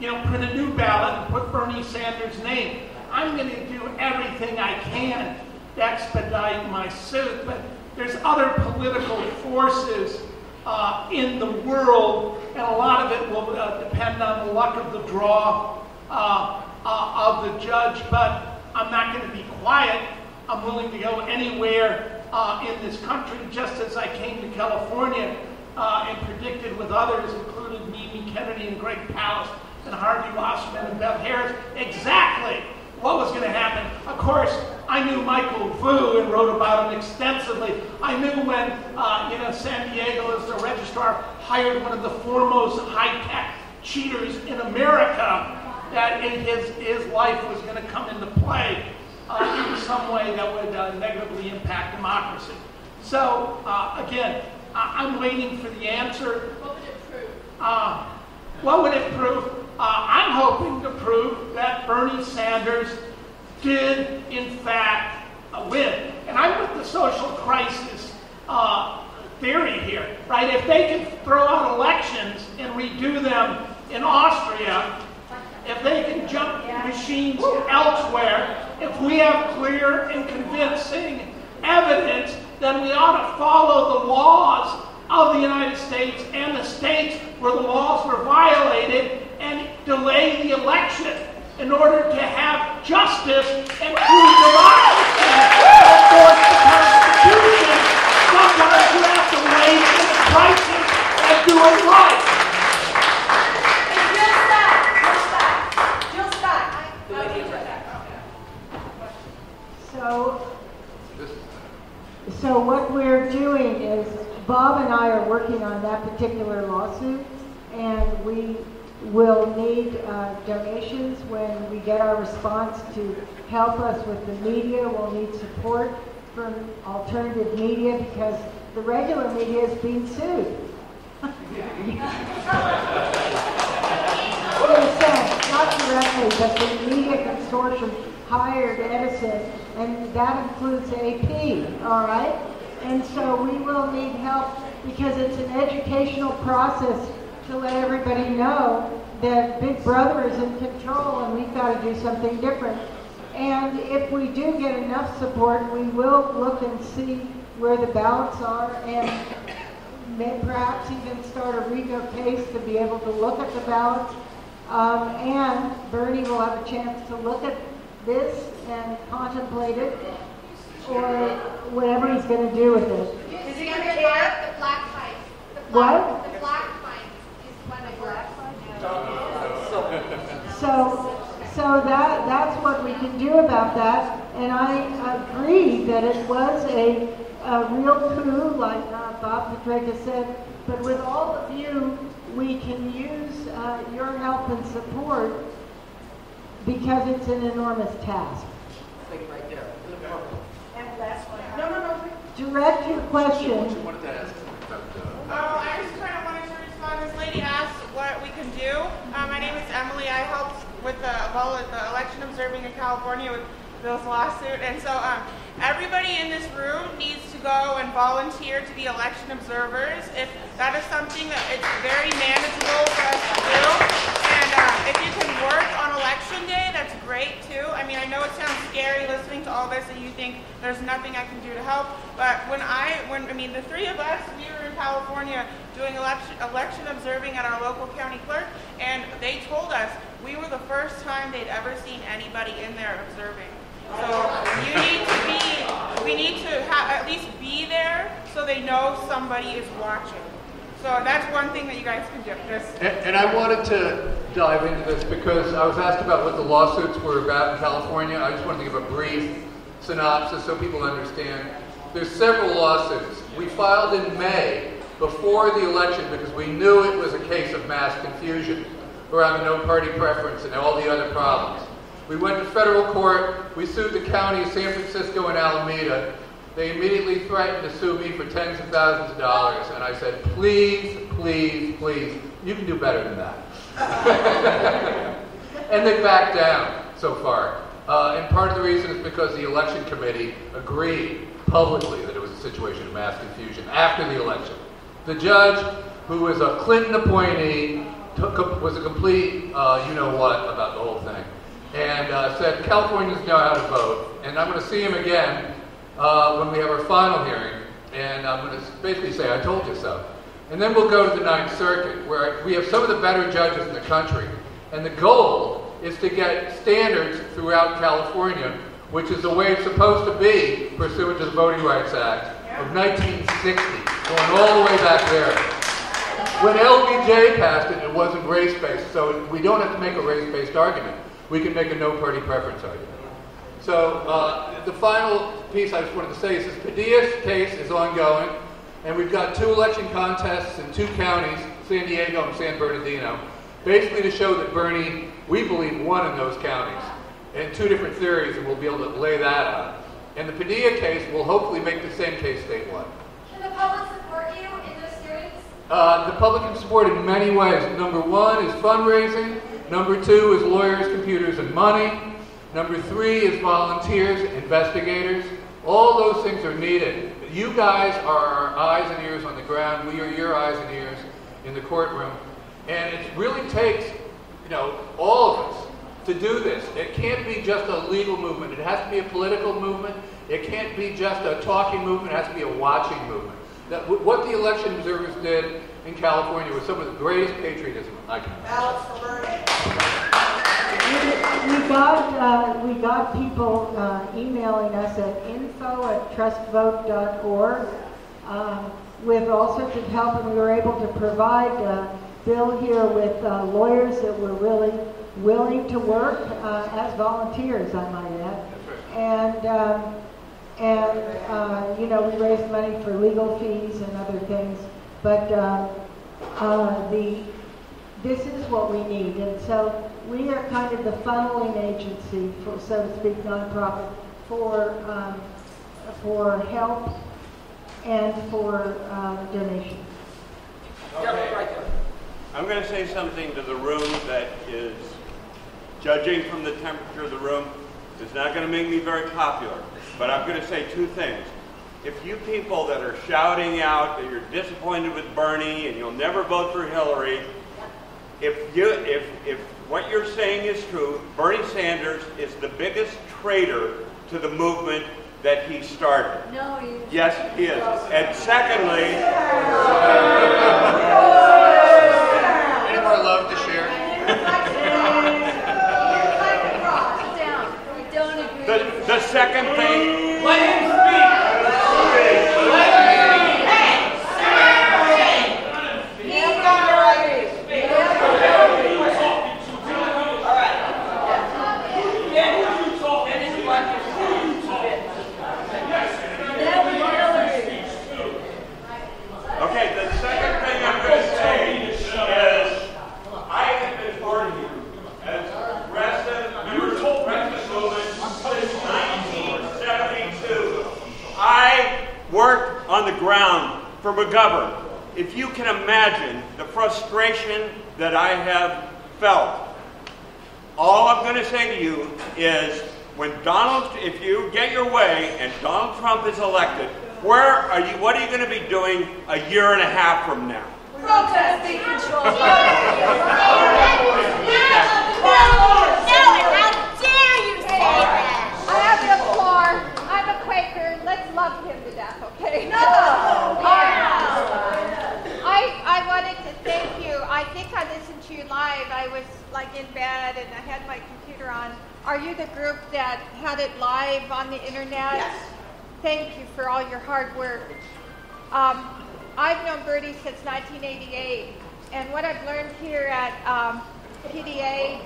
S4: you know, print a new ballot and put Bernie Sanders' name. I'm going to do everything I can to expedite my suit, but there's other political forces uh, in the world, and a lot of it will uh, depend on the luck of the draw uh, uh, of the judge. But I'm not going to be quiet. I'm willing to go anywhere uh, in this country, just as I came to California uh, and predicted with others, including Mimi Kennedy and Greg Palast and Harvey Wasserman and Bev Harris, exactly what was going to happen. Of course, I knew Michael Vu and wrote about him extensively. I knew when, uh, you know, San Diego, as the registrar, hired one of the foremost high-tech cheaters in America, that in his, his life was going to come into play uh, in some way that would uh, negatively impact democracy. So, uh, again, I- I'm waiting for the answer.
S6: What would it prove?
S4: Uh, what would it prove? Uh, I'm hoping to prove that Bernie Sanders did, in fact, win. And I'm with the social crisis uh, theory here, right? If they can throw out elections and redo them in Austria, if they can jump machines elsewhere, if we have clear and convincing evidence, then we ought to follow the laws of the United States and the states where the laws were violated and delay the election in order to have justice and true democracy enforce the Constitution. Sometimes you have to wait in the crisis and do it right.
S5: Jill Stein, Jill Stein, Jill Stein.
S2: So, so what we're doing is, Bob and I are working on that particular lawsuit, and we will need uh, donations when we get our response to help us with the media. We'll need support from alternative media because the regular media is being sued. Sense, not directly, but the media consortium hired Edison, and that includes AP, all right? And so we will need help because it's an educational process to let everybody know that Big Brother is in control and we've got to do something different. And if we do get enough support, we will look and see where the ballots are and may perhaps even start a RICO case to be able to look at the ballots. Um, and Bernie will have a chance to look at this and contemplate it, or whatever he's gonna do with it.
S7: Is he gonna care? The black pipe.
S2: What?
S7: black- The black pipe is one of black
S2: So, so that, that's what we can do about that, and I agree that it was a, a real coup, like uh, Bob Fitrakis said, but with all of you, we can use uh, your help and support because it's an enormous task.
S5: And last one. No, no, no.
S2: Direct your question
S3: you wanted to ask about, uh,
S8: Oh, I just kind of wanted to This lady asked what we can do. Uh, my name is Emily. I helped with the, well, the election observing in California with Bill's lawsuit. And so um, everybody in this room needs to go and volunteer to be election observers. If that is something that it's very manageable for us to do. And uh, if you can work on election day, that's great too. I mean, I know it sounds scary listening to all this and you think there's nothing I can do to help. But when I, when, I mean, the three of us, we were in California doing election, election observing at our local county clerk, and they told us we were the first time they'd ever seen anybody in there observing. So you need to be, we need to ha- at least be there so they know somebody is watching. So that's one thing that you guys can do.
S3: And, and I wanted to dive into this because I was asked about what the lawsuits were about in California. I just wanted to give a brief synopsis so people understand. There's several lawsuits. We filed in May before the election because we knew it was a case of mass confusion around the no party preference and all the other problems. We went to federal court. We sued the county of San Francisco and Alameda. They immediately threatened to sue me for tens of thousands of dollars. And I said, please, please, please, you can do better than that. and they backed down so far. Uh, and part of the reason is because the election committee agreed publicly that it was a situation of mass confusion after the election. The judge, who was a Clinton appointee, took, was a complete uh, you know what about the whole thing. And uh, said Californians know how to vote. And I'm going to see him again uh, when we have our final hearing. And I'm going to basically say, I told you so. And then we'll go to the Ninth Circuit, where we have some of the better judges in the country. And the goal is to get standards throughout California, which is the way it's supposed to be pursuant to the Voting Rights Act of 1960, going all the way back there. When LBJ passed it, it wasn't race-based, so we don't have to make a race-based argument. We can make a no-party preference argument. So uh, the final piece I just wanted to say is this Padilla's case is ongoing, and we've got two election contests in two counties, San Diego and San Bernardino, basically to show that Bernie, we believe, won in those counties, and two different theories, and we'll be able to lay that out. And the Padilla case will hopefully make the same case statewide.
S7: Can the public support you in those hearings?
S3: Uh, the public can support in many ways. Number one is fundraising. Number two is lawyers, computers, and money. Number three is volunteers, investigators. All those things are needed. You guys are our eyes and ears on the ground. We are your eyes and ears in the courtroom. And it really takes, you know, all of us to do this. It can't be just a legal movement. It has to be a political movement. It can't be just a talking movement. It has to be a watching movement. That, what the election observers did in California was some of the greatest patriotism I can imagine.
S2: We got, uh, we got people uh, emailing us at info at trustvote.org um, with all sorts of help, and we were able to provide uh, Bill here with uh, lawyers that were really willing to work uh, as volunteers, I might add. And, um, and uh, you know, we raised money for legal fees and other things, but uh, uh, the this is what we need. And so we are kind of the funneling agency, for, so to speak, nonprofit, for, um, for help and for uh, donations.
S9: I'm going to say something to the room that is, judging from the temperature of the room, is not going to make me very popular. But I'm going to say two things. If you people that are shouting out that you're disappointed with Bernie and you'll never vote for Hillary, if you if if what you're saying is true, Bernie Sanders is the biggest traitor to the movement that he started.
S7: No, he
S9: Yes, he is. And secondly,
S3: Any more love to share?
S7: down. We don't agree.
S9: The, the second thing,
S10: Let him speak.
S9: okay, the second thing I'm going to say is I have been part of you as progressive, members of the progressive movement since 1972. I worked on the ground for If you can imagine the frustration that I have felt, all I'm going to say to you is when Donald, if you get your way and Donald Trump is elected, where are you, what are you going to be doing a year and a half from now?
S7: Protesting control. No, how dare you say? I have the floor. I'm a Quaker. Let's love him to death, okay? No. I, I wanted to thank you. I think I listened to you live. I was like in bed and I had my computer on. Are you the group that had it live on the internet? Yes. Thank you for all your hard work. Um, I've known Bernie since 1988, and what I've learned here at um, PDA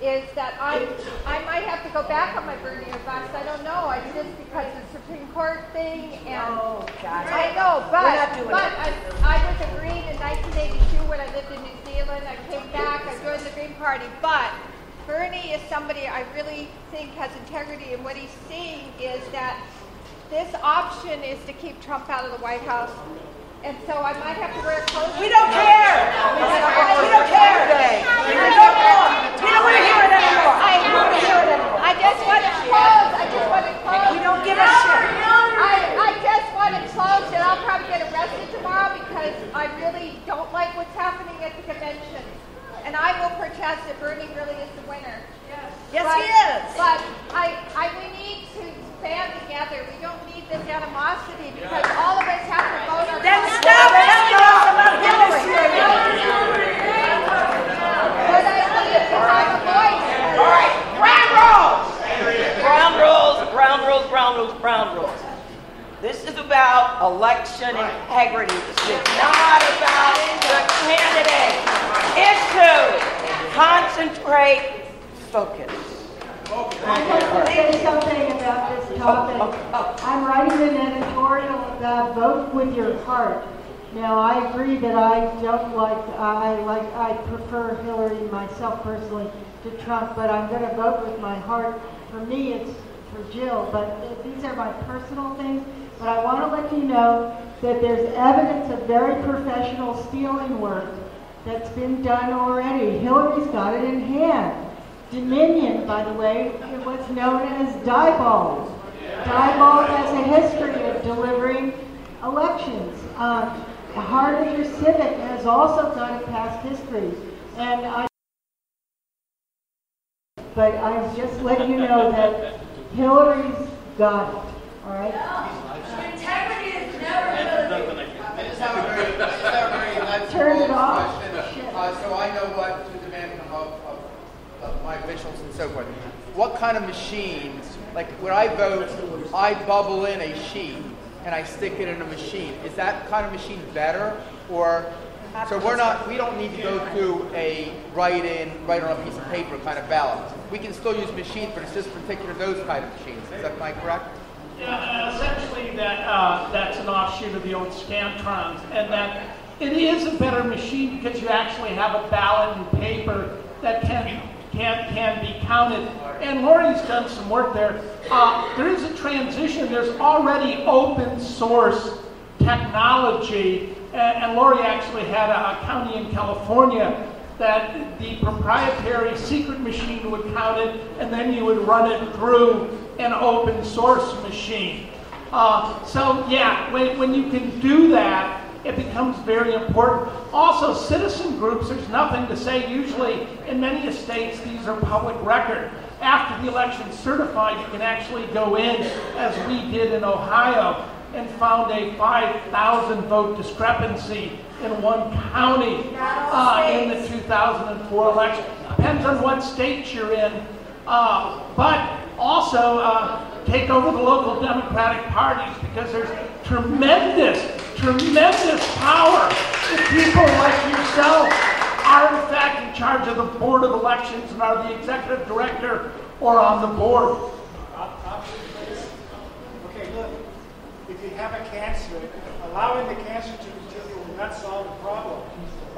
S7: is that I I might have to go back on my Bernie bus. I don't know. I just because of the Supreme Court thing and
S5: Oh, God.
S7: I know, but
S5: We're not doing
S7: but. I, I was a Green in 1982 when I lived in New Zealand. I came back. I joined the Green Party, but. Bernie is somebody I really think has integrity, and what he's seeing is that this option is to keep Trump out of the White House. And so I might have to wear clothes.
S5: We don't care. We don't care. We don't care. We don't want to hear it anymore.
S7: I
S5: don't want to hear it anymore.
S7: I just want to close. I just want to close.
S5: We don't give a shit.
S7: I, I just want to close, and I'll probably get arrested tomorrow because I really don't like what's happening at the convention. And I will protest that Bernie really is the winner.
S5: Yes,
S7: But-
S5: he is.
S7: But I, I, we need to band together. We don't need this animosity because all of us have to vote our.
S5: Then
S7: vote.
S5: stop telling us about Hillary.
S7: But I need to have a voice.
S1: All right, ground rules. Ground rules, ground rules, ground rules, ground rules. About election integrity. Is not about the candidate. It's to concentrate, focus.
S2: I'd like to say something about this oh, oh, topic. Oh. I'm writing an editorial about vote with your heart. Now, I agree that I don't like, I like, I prefer Hillary myself personally to Trump, but I'm going to vote with my heart. For me, it's for Jill, but these are my personal things. But I want to let you know that there's evidence of very professional stealing work that's been done already. Hillary's got it in hand. Dominion, by the way, it was known as Diebold. Diebold has a history of delivering elections. Um, Hart InterCivic has also got a past history. And I but I'm just letting you know that Hillary's got it, all right?
S11: Integrity is never really.
S12: I just have a very, I just very nice
S2: Turn it off.
S12: question, uh, so I know what to demand of, of, of my officials and so forth. What kind of machines, like when I vote, I bubble in a sheet and I stick it in a machine. Is that kind of machine better, or so we're not, we don't need to go through a write-in, write on a piece of paper kind of ballot. We can still use machines, but it's just particular those kind of machines. Is that I correct?
S4: Yeah, essentially, that, uh, that's an offshoot of the old Scantrons, and that it is a better machine because you actually have a ballot and paper that can, can, can be counted. And Lori's done some work there. Uh, there is a transition, there's already open source technology, and, and Lori actually had a, a county in California that the proprietary secret machine would count it, and then you would run it through an open source machine. Uh, so yeah, when, when you can do that, it becomes very important. Also, citizen groups, there's nothing to say. Usually, in many states, these are public record. After the election's certified, you can actually go in, as we did in Ohio, and found a 5,000 vote discrepancy in one county uh, in the 2004 election. Depends on what state you're in. Uh, but also uh, take over the local Democratic parties because there's tremendous, tremendous power if people like yourself are in fact in charge of the Board of Elections and are the executive director or on the board.
S13: Okay, look, if you have a cancer, allowing the cancer to continue will not solve the problem.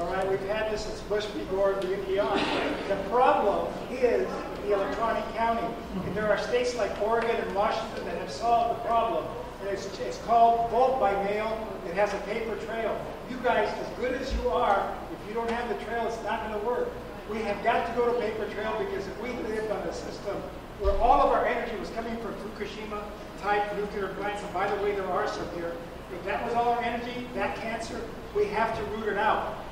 S13: All right, we've had this since Bush v. Gore v. NPR. The problem is the electronic counting. And there are states like Oregon and Washington that have solved the problem. And it's, it's called vote by mail. It has a paper trail. You guys, as good as you are, if you don't have the trail, it's not going to work. We have got to go to paper trail because if we lived on a system where all of our energy was coming from Fukushima type nuclear plants, and by the way, there are some here, if that was all our energy, that cancer, we have to root it out.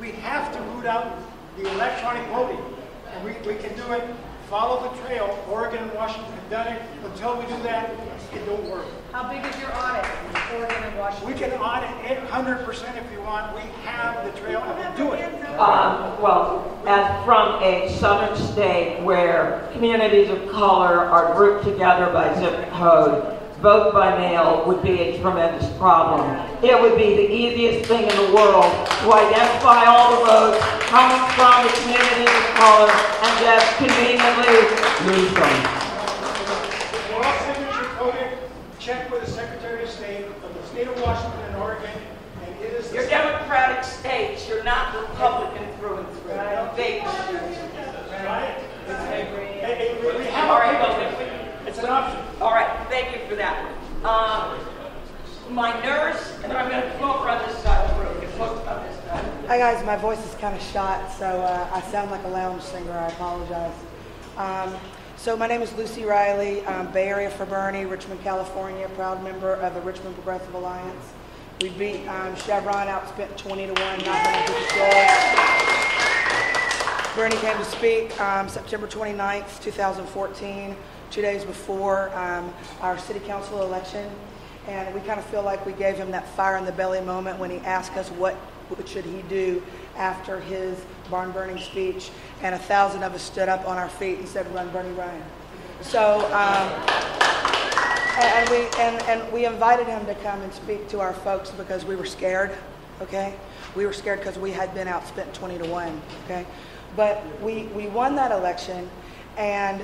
S13: We have to root out the electronic voting. And we, we can do it, follow the trail. Oregon and Washington have done it. Until we do that, it don't work.
S5: How big is your audit in Oregon and Washington?
S13: We can audit it 100% if you want. We have the trail and we'll do it.
S1: Um, well, as from a southern state where communities of color are grouped together by zip code, vote by mail would be a tremendous problem. It would be the easiest thing in the world to identify all the votes coming from the community of color and just conveniently lose them.
S13: We're all signature coded. Check with the Secretary of State of the state of Washington and Oregon, and it is.
S1: You're Democratic states, you're not Republican through and through. Fake.
S13: Right? Hey, hey, we- we have
S1: All
S13: a
S1: right,
S13: paper
S1: well,
S13: an option.
S1: All right, thank you for that. Um, my nurse, and I'm gonna come over on this side of the room, this side.
S14: Hi guys, my voice is kind of shot, so uh, I sound like a lounge singer. I apologize. Um, so my name is Lucy Riley, um, Bay Area for Bernie, Richmond, California, proud member of the Richmond Progressive Alliance. We beat um, Chevron, outspent 20 to one, not going to get Bernie came to speak um, September 29th, 2014, two days before um, our city council election. And we kind of feel like we gave him that fire in the belly moment when he asked us what, what should he do after his barn burning speech. And a thousand of us stood up on our feet and said, run, Bernie, run. So, um, and, we, and, and we invited him to come and speak to our folks because we were scared, okay? We were scared because we had been outspent 20 to 1, okay? But we, we won that election, and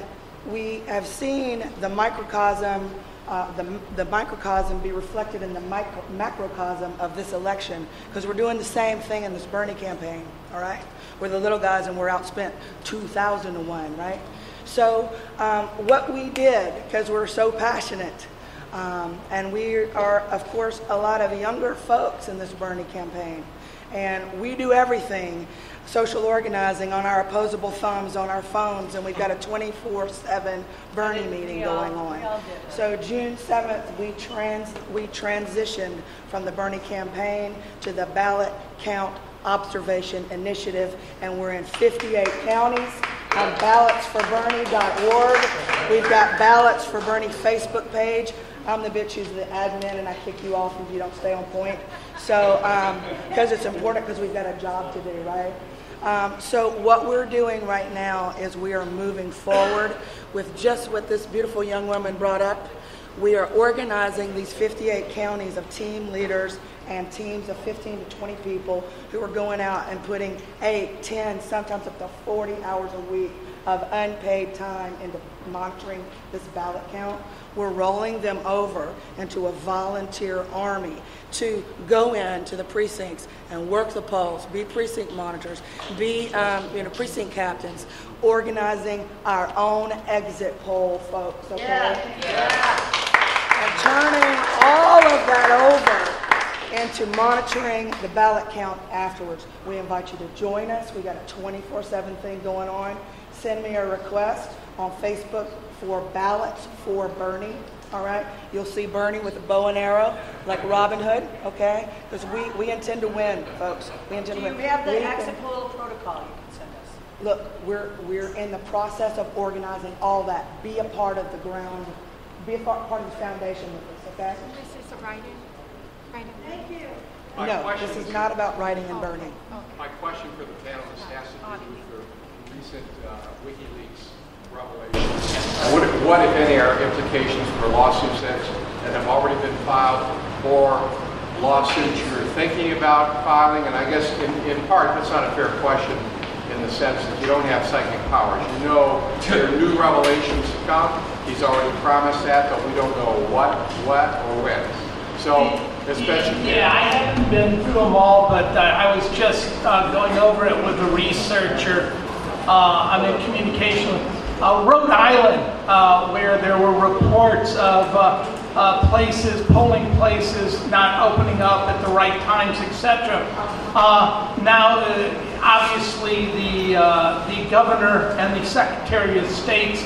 S14: we have seen the microcosm, uh, the, the microcosm be reflected in the micro, macrocosm of this election, because we're doing the same thing in this Bernie campaign, all right? We're the little guys, and we're outspent 2,000 to 1, right? So um, what we did, because we're so passionate, um, and we are, of course, a lot of younger folks in this Bernie campaign. And we do everything, social organizing on our opposable thumbs, on our phones, and we've got a 24/7 Bernie meeting going on. So June 7th, we trans, we transitioned from the Bernie campaign to the ballot count observation initiative, and we're in 58 counties on ballotsforbernie.org. We've got Ballots for Bernie Facebook page. I'm the bitch who's the admin, and I kick you off if you don't stay on point. So, because it's important, because we've got a job to do, right? Um, so what we're doing right now is we are moving forward with just what this beautiful young woman brought up. We are organizing these 58 counties of team leaders and teams of 15 to 20 people who are going out and putting 8, 10, sometimes up to 40 hours a week of unpaid time into monitoring this ballot count. We're rolling them over into a volunteer army to go into the precincts and work the polls, be precinct monitors, be um, you know precinct captains, organizing our own exit poll, folks. Okay Yeah. and turning all of that over into monitoring the ballot count afterwards. We invite you to join us. We got a 24/7 thing going on. Send me a request on Facebook for ballots for Bernie. All right, you'll see Bernie with a bow and arrow, like Robin Hood. Okay, because we, we intend to win, folks. We
S5: Do
S14: intend to win.
S5: We have the
S14: We can-
S5: exit poll protocol you can send us?
S14: Look, we're, we're in the process of organizing all that. Be a part of the ground, be a part part of the foundation with us, okay?
S7: This is a write-in? Write-in. Thank you.
S15: My
S14: No, this is
S15: is-
S14: not about writing and burning.
S15: My question for the panelists has to do with the recent uh, WikiLeaks revelations. What, if- what, if any, are implications for lawsuits that, that have already been filed or lawsuits you're thinking about filing? And I guess in, in part, that's not a fair question in the sense that you don't have psychic powers. You know there are new revelations to come. He's already promised that, but we don't know what, what, or when. So, especially.
S4: Yeah, I haven't been through them all, but uh, I was just uh, going over it with a researcher. Uh, I'm in communication with uh, Rhode Island, uh, where there were reports of uh, places, polling places not opening up at the right times, etc. Uh, now, uh, obviously, the, the governor and the secretary of state's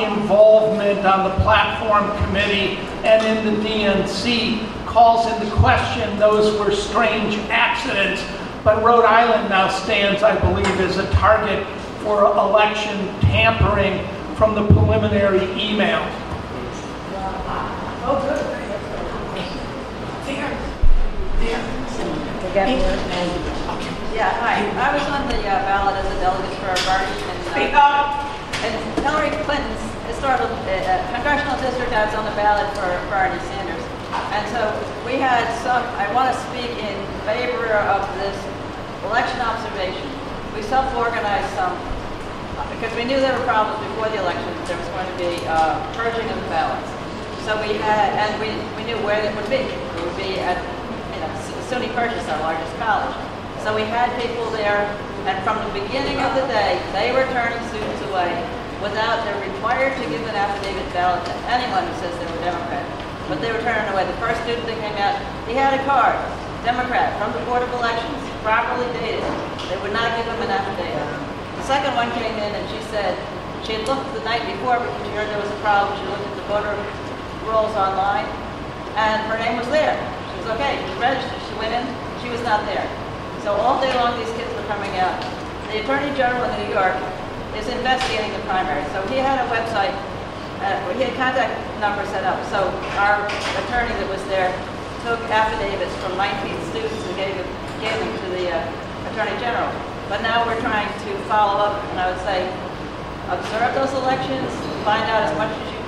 S4: involvement on the platform committee and in the DNC calls into question those were strange accidents. But Rhode Island now stands, I believe, as a target for election tampering from the preliminary email.
S2: Oh, good.
S16: Yeah, hi. I was on the uh, ballot as a delegate for Bernie and. Speak up! And Hillary Clinton's historical uh, uh, congressional district, I was on the ballot for Bernie Sanders. And so we had some, I want to speak in favor of this election observation. We self-organized some, because we knew there were problems before the election, there was going to be uh, purging of the ballots. So we had, and we, we knew where it would be. It would be at, you know, SUNY Purchase, our largest college. So we had people there, and from the beginning of the day, they were turning students away without, they're required to give an affidavit ballot to anyone who says they were Democrat. But they were turning away. The first student that came out, he had a card, Democrat, from the Board of Elections, properly dated. They would not give him an affidavit. The second one came in and she said, she had looked the night before because she heard there was a problem. She looked at the voter rolls online, and her name was there. She was okay. She registered. She went in. She was not there. So all day long, these kids were coming out. The Attorney General in New York is investigating the primary. So he had a website. Uh, he had contact number set up. So our attorney that was there took affidavits from 19 students and gave, it, gave them to the uh, Attorney General. But now we're trying to follow up, and I would say, observe those elections, find out as much as you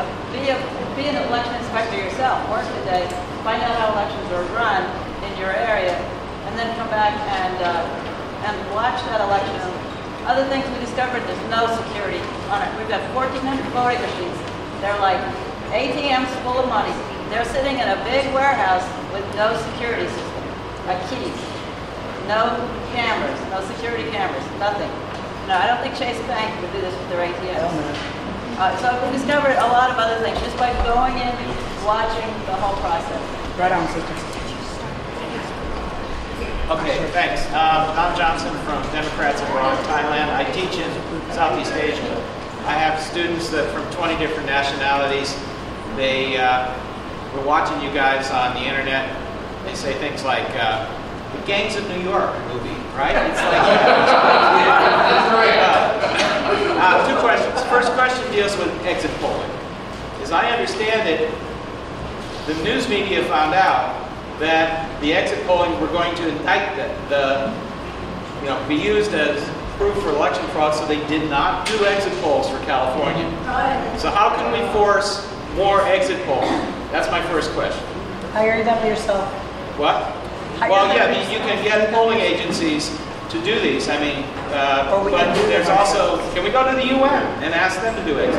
S16: uh, be, a, be an election inspector yourself, work today, find out how elections are run in your area, and then come back and, uh, and watch that election. Other things we discovered, there's no security on it. We've got 1,400 voting machines. They're like ATMs full of money. They're sitting in a big warehouse with no security system, a keys, no cameras, no security cameras, nothing. No, I don't think Chase Bank would do this with their ATMs. Uh, so we discovered a lot of other things just by going in, and watching the whole process.
S14: Right on, sister.
S17: Okay, thanks. Um, Don Johnson from Democrats Abroad, Thailand. I teach in Southeast Asia. I have students that from 20 different nationalities. They uh, were watching you guys on the internet. They say things like, uh, "The Gangs of New York" movie, right? It's like. Uh, uh, two questions. First question deals with exit polling. As I understand it, the news media found out that the exit polling were going to indict the, the you know, be used as proof for election fraud, so they did not do exit polls for California. So how can we force more exit polls? That's my first question.
S14: Hire them yourself.
S17: What? Well, yeah, I mean, you can get polling agencies to do these. I mean, uh, but there's also, can we go to the UN and ask them to do it?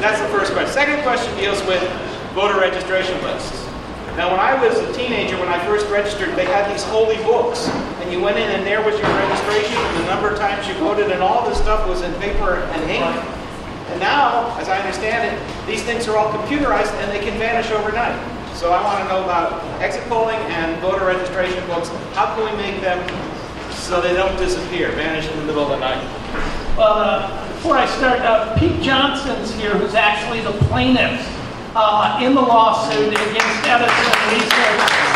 S17: That's the first question. Second question deals with voter registration lists. Now, when I was a teenager, when I first registered, they had these holy books, and you went in and there was your registration, and the number of times you voted, and all this stuff was in paper and ink. And now, as I understand it, these things are all computerized and they can vanish overnight. So I want to know about exit polling and voter registration books. How can we make them so they don't disappear, vanish in the middle of the night?
S4: Well, uh, before I start, uh, Pete Johnson's here, who's actually the plaintiff uh, in the lawsuit against Edison Research.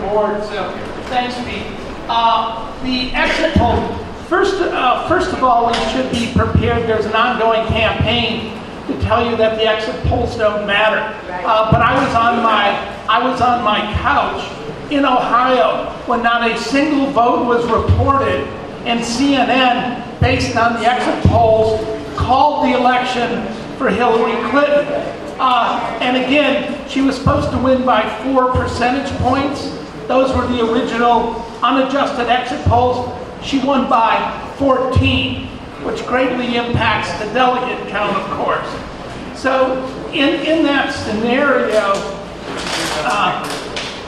S4: Board, so thanks, Pete. Uh, the exit poll, first, uh, first of all, we should be prepared. There's an ongoing campaign to tell you that the exit polls don't matter. Uh, but I was on my, I was on my couch in Ohio when not a single vote was reported, and CNN based on the exit polls, called the election for Hillary Clinton. Uh, and again, she was supposed to win by four percentage points. Those were the original unadjusted exit polls. She won by 14, which greatly impacts the delegate count, of course. So in, in that scenario, uh,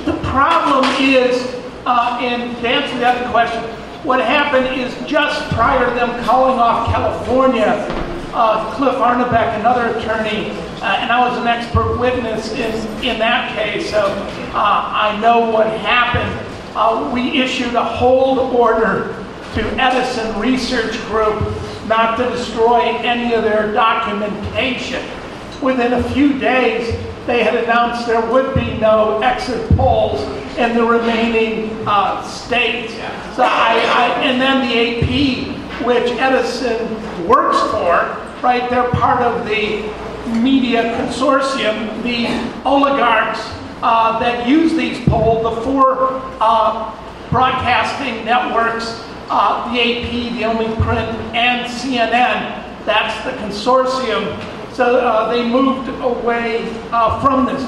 S4: the problem is, uh, and to answer that question, what happened is just prior to them calling off California, uh, Cliff Arnebeck, another attorney, uh, and I was an expert witness in, in that case, so uh, I know what happened. Uh, we issued a hold order to Edison Research Group not to destroy any of their documentation. Within a few days, they had announced there would be no exit polls in the remaining uh, states. So I, I, and then the AP, which Edison works for, right? They're part of the media consortium, the oligarchs uh, that use these polls, the four uh, broadcasting networks, uh, the AP, the Only Print, and CNN. That's the consortium. So uh, they moved away uh, from this.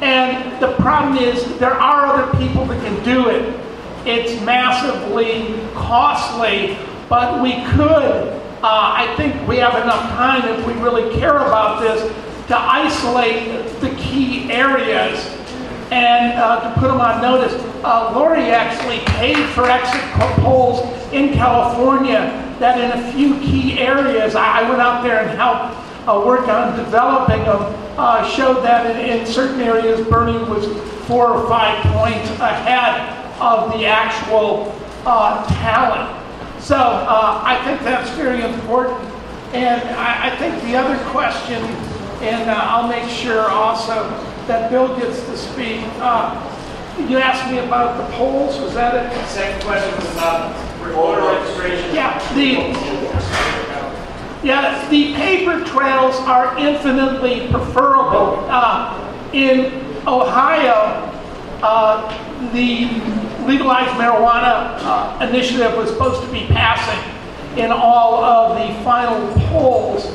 S4: And the problem is there are other people that can do it. It's massively costly, but we could, uh, I think we have enough time if we really care about this to isolate the key areas and uh, to put them on notice. Uh, Lori actually paid for exit polls in California that in a few key areas, I, I went out there and helped uh, work on developing them, uh, showed that in, in, certain areas Bernie was four or five points ahead of the actual uh, talent. So uh, I think that's very important. And I, I think the other question, and I'll make sure also that Bill gets to speak. Uh, you asked me about the polls, was that it?
S17: Second question was about voter registration.
S4: Yeah, the, yeah, the paper trails are infinitely preferable. Uh, in Ohio, uh, the legalized marijuana uh, initiative was supposed to be passing in all of the final polls.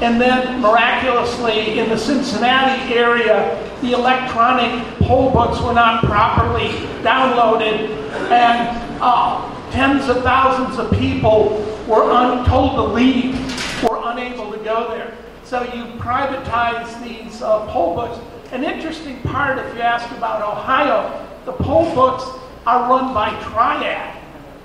S4: And then miraculously in the Cincinnati area, the electronic poll books were not properly downloaded and uh, tens of thousands of people were told to leave, were unable to go there. So you privatize these uh, poll books. An interesting part, if you ask about Ohio, the poll books are run by Triad.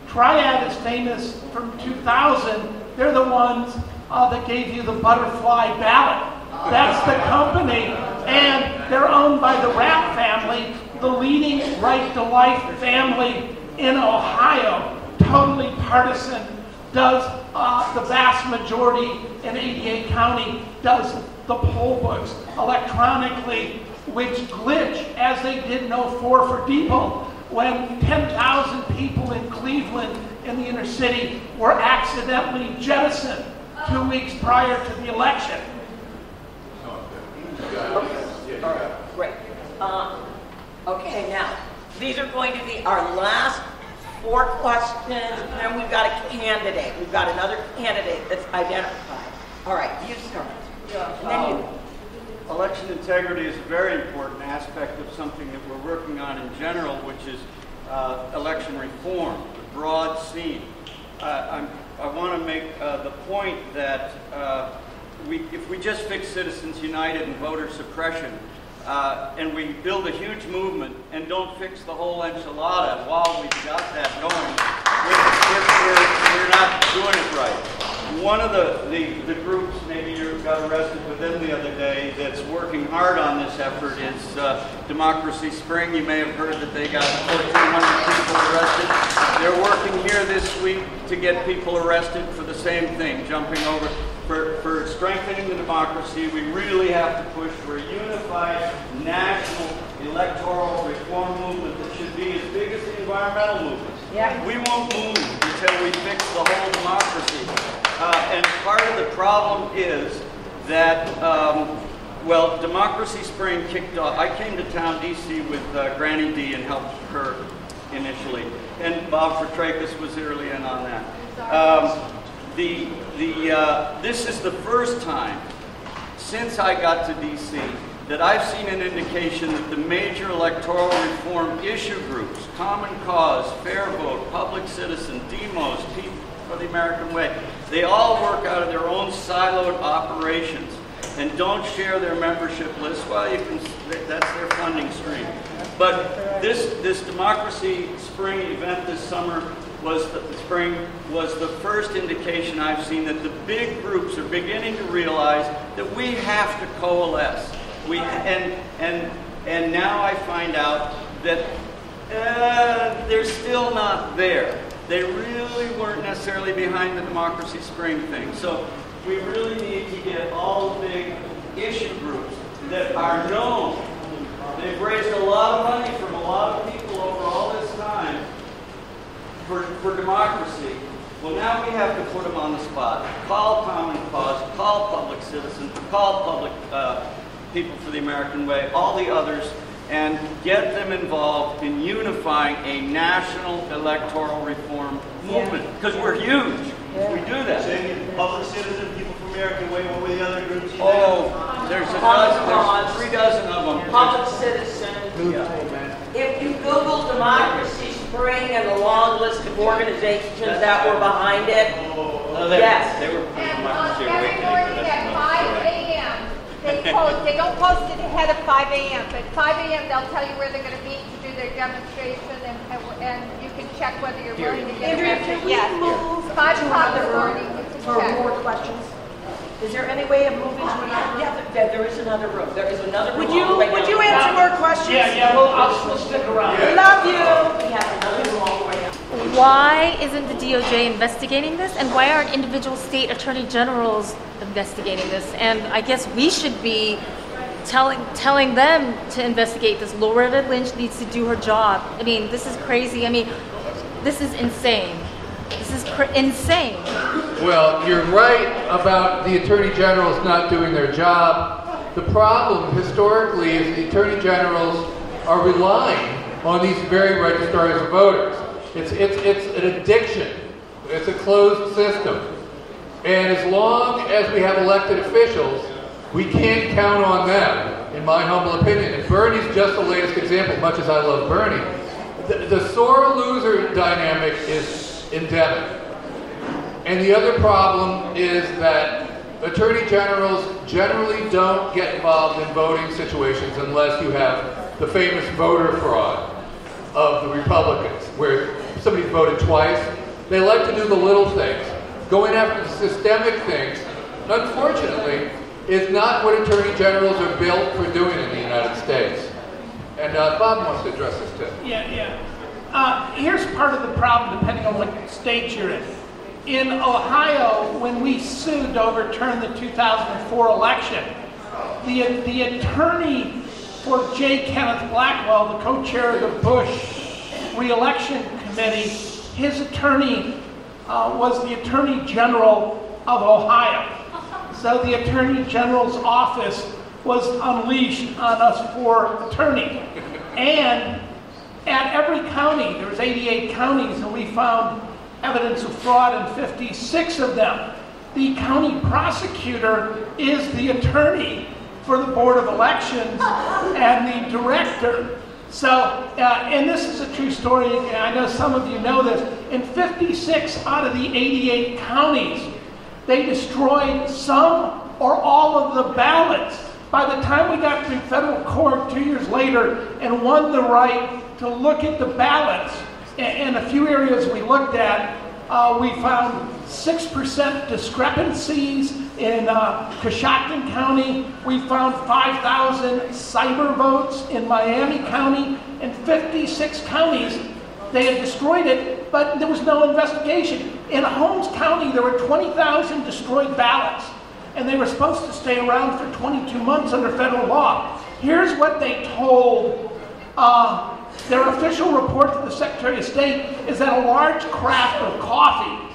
S4: Triad is famous from 2000. They're the ones uh, that gave you the butterfly ballot That's the company, and they're owned by the Rapp family, the leading right to life family in Ohio, totally partisan, does uh, the vast majority in 88 County, does the poll books electronically, which glitch as they did in 4 for Depot when 10,000 people in Cleveland in the inner city were accidentally jettisoned two weeks prior to the election.
S1: Great. Uh, Okay, now, these are going to be our last four questions, and then we've got a candidate. We've got another candidate that's identified. All right, you start. Then you.
S9: Election integrity is a very important aspect of something that we're working on in general, which is uh, election reform, the broad scene. Uh, I'm, I want to make uh, the point that uh, we, if we just fix Citizens United and voter suppression, uh, and we build a huge movement and don't fix the whole enchilada while we've got that going, we're, we're, not doing it right. One of the, the, the, groups, maybe you got arrested with them the other day, that's working hard on this effort is uh, Democracy Spring. You may have heard that they got 1,400 people arrested. They're working here this week to get people arrested for the same thing, jumping over for, for strengthening the democracy, we really have to push for a unified national electoral reform movement that should be as big as the environmental movement. Yeah. We won't move until we fix the whole democracy. Uh, and part of the problem is that, um, well, Democracy Spring kicked off. I came to town, D.C. with uh, Granny D and helped her initially. And Bob Fitrakis was early in on that. Um, the, the, uh, this is the first time since I got to D.C. that I've seen an indication that the major electoral reform issue groups, Common Cause, Fair Vote, Public Citizen, Demos, People for the American Way, they all work out of their own siloed operations and don't share their membership list. Well, you can, that's their funding stream. But this, this Democracy Spring event this summer was the spring was the first indication I've seen that the big groups are beginning to realize that we have to coalesce. We and and and now I find out that uh, they're still not there. They really weren't necessarily behind the Democracy Spring thing. So we really need to get all the big issue groups that are known. They've raised a lot of money from a lot of people over all this time for, for democracy. Well, now we have to put them on the spot. Call Common Cause, call Public Citizen, call Public uh, People for the American Way, all the others, and get them involved in unifying a national electoral reform movement. Because we're huge. Yeah. We do that.
S18: Public Citizen, People for American Way, what were the other groups?
S9: Oh, there's a dozen, there's three dozen of them.
S1: Public Citizen. If you Google democracy spring and the long list of organizations that were behind it?
S9: Oh, they,
S1: yes.
S9: They were
S7: and on every morning at 5 a.m. They post. They don't post it ahead of 5 a.m. But 5 a.m. they'll tell you where they're going to meet to do their demonstration, and, and you can check whether you're willing to get
S5: Andrea,
S7: arrested.
S5: can we
S7: yes.
S5: move
S7: Five
S5: to
S7: o'clock in the
S5: another
S7: morning.
S5: room
S7: You can
S5: for more questions? Is there any way of moving to another room?
S1: Yeah, there, there is another room. There is another room.
S5: Would you,
S1: all the way
S5: would
S1: down.
S5: you answer more questions?
S4: Yeah, yeah, well, I'll still stick around.
S5: We love you.
S1: We have another room all the way down.
S19: Why isn't the DOJ investigating this? And why aren't individual state attorney generals investigating this? And I guess we should be telling telling them to investigate this. Loretta Lynch needs to do her job. I mean, this is crazy. I mean, this is insane. This is insane.
S3: Well, you're right about the attorney generals not doing their job. The problem historically is the attorney generals are relying on these very registrars of voters. It's, it's, it's an addiction. It's a closed system. And as long as we have elected officials, we can't count on them, in my humble opinion. And Bernie's just the latest example, much as I love Bernie. The, the sore loser dynamic is endemic. And the other problem is that attorney generals generally don't get involved in voting situations unless you have the famous voter fraud of the Republicans, where somebody voted twice. They like to do the little things. Going after the systemic things, unfortunately, is not what attorney generals are built for doing in the United States. And uh, Bob wants to address this too.
S4: Yeah, yeah. Uh, here's part of the problem, depending on what state you're in. In Ohio, when we sued to overturn the 2004 election, the, the attorney for J. Kenneth Blackwell, the co-chair of the Bush reelection committee, his attorney uh, was the Attorney General of Ohio. So the Attorney General's office was unleashed on us four attorney. And at every county, there was 88 counties, and we found evidence of fraud in 56 of them. The county prosecutor is the attorney for the Board of Elections and the director. So, uh, and this is a true story, and I know some of you know this. In 56 out of the 88 counties, they destroyed some or all of the ballots. By the time we got to federal court two years later and won the right to look at the ballots, in a few areas we looked at, uh, we found 6% discrepancies in uh, Coshocton County. We found 5,000 cyber votes in Miami County. In 56 counties, they had destroyed it, but there was no investigation. In Holmes County, there were 20,000 destroyed ballots, and they were supposed to stay around for 22 months under federal law. Here's what they told uh, their official report to the Secretary of State is that a large craft of coffee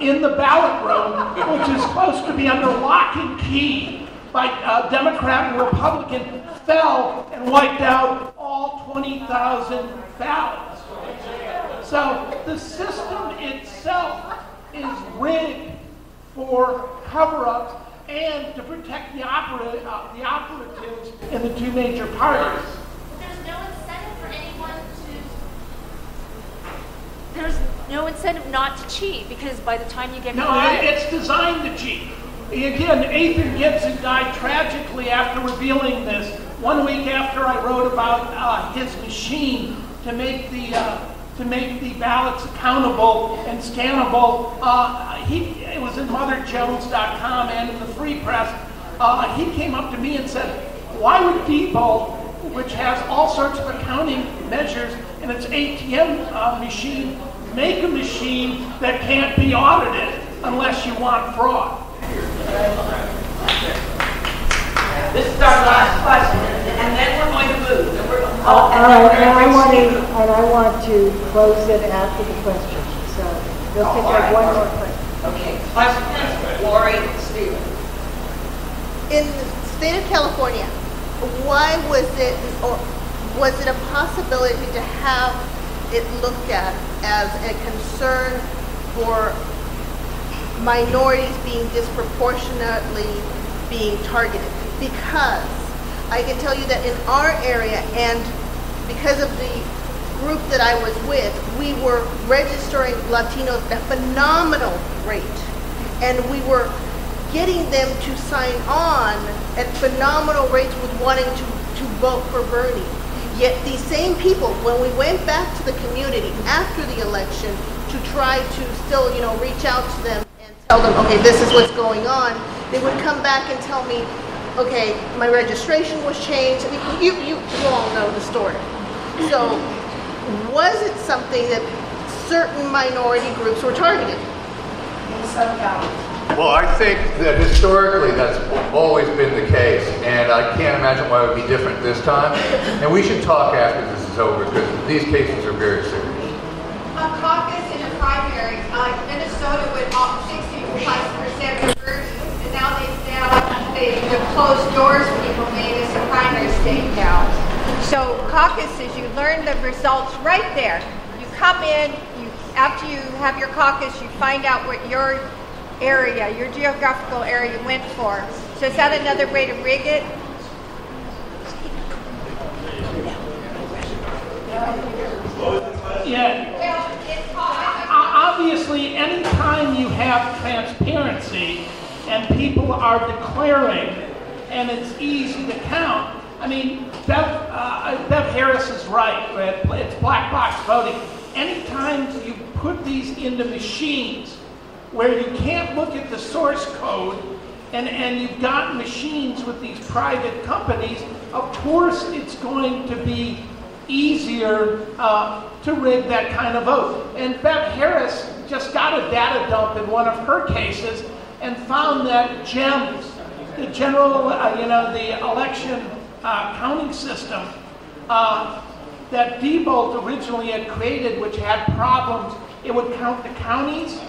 S4: in the ballot room, which is supposed to be under lock and key by uh, Democrat and Republican, fell and wiped out all 20,000 ballots. So the system itself is rigged for cover-ups and to protect the, opera, uh, the operatives in the two major parties.
S11: There's no incentive for anyone to.
S19: There's no incentive not to cheat because by the time you get
S4: No,
S19: caught,
S4: it- it's designed to cheat. Again, Ethan Gibson died tragically after revealing this. One week after I wrote about uh, his machine to make the uh, to make the ballots accountable and scannable, uh, he it was in MotherJones.com and in the Free Press. Uh, he came up to me and said, "Why would Diebold, which has all sorts of accounting measures in its ATM uh, machine, make a machine that can't be audited unless you want fraud.
S1: This is our last question, and then we're going to move. and we're- oh, and
S2: right, and I want
S1: gonna-
S2: and I want to close it after the question. So we'll
S1: Oh,
S2: take
S1: all right.
S2: one more question.
S1: Okay, question, Lori Stevens.
S20: In the state of California, why was it, or was it a possibility to have it looked at as a concern for minorities being disproportionately being targeted? Because I can tell you that in our area, and because of the group that I was with, we were registering Latinos at a phenomenal rate. And we were getting them to sign on at phenomenal rates with wanting to, to vote for Bernie. Yet these same people, when we went back to the community after the election to try to still, you know, reach out to them and tell them, okay, this is what's going on, they would come back and tell me, okay, my registration was changed. I mean, you, you, you all know the story. So was it something that certain minority groups were targeted?
S2: In some counties.
S3: Well, I think that historically that's always been the case, and I can't imagine why it would be different this time. And we should talk after this is over because these cases are very serious.
S7: A caucus in a primary, like Minnesota with all 60 plus percent conversions, and now they've now, they, the closed doors people made us a primary state now. So caucuses, you learn the results right there. You come in, you, after you have your caucus, you find out what your area, your geographical area went for. So is that another way to rig it?
S4: Yeah. O- Obviously, anytime you have transparency and people are declaring, and it's easy to count, I mean, Bev, uh, Bev Harris is right, right? It's black box voting. Anytime you put these into machines where you can't look at the source code and, and you've got machines with these private companies, of course it's going to be easier uh, to rig that kind of vote. And Bev Harris just got a data dump in one of her cases and found that GEMS, the general, uh, you know, the election uh, counting system uh, that Diebold originally had created, which had problems, it would count the counties,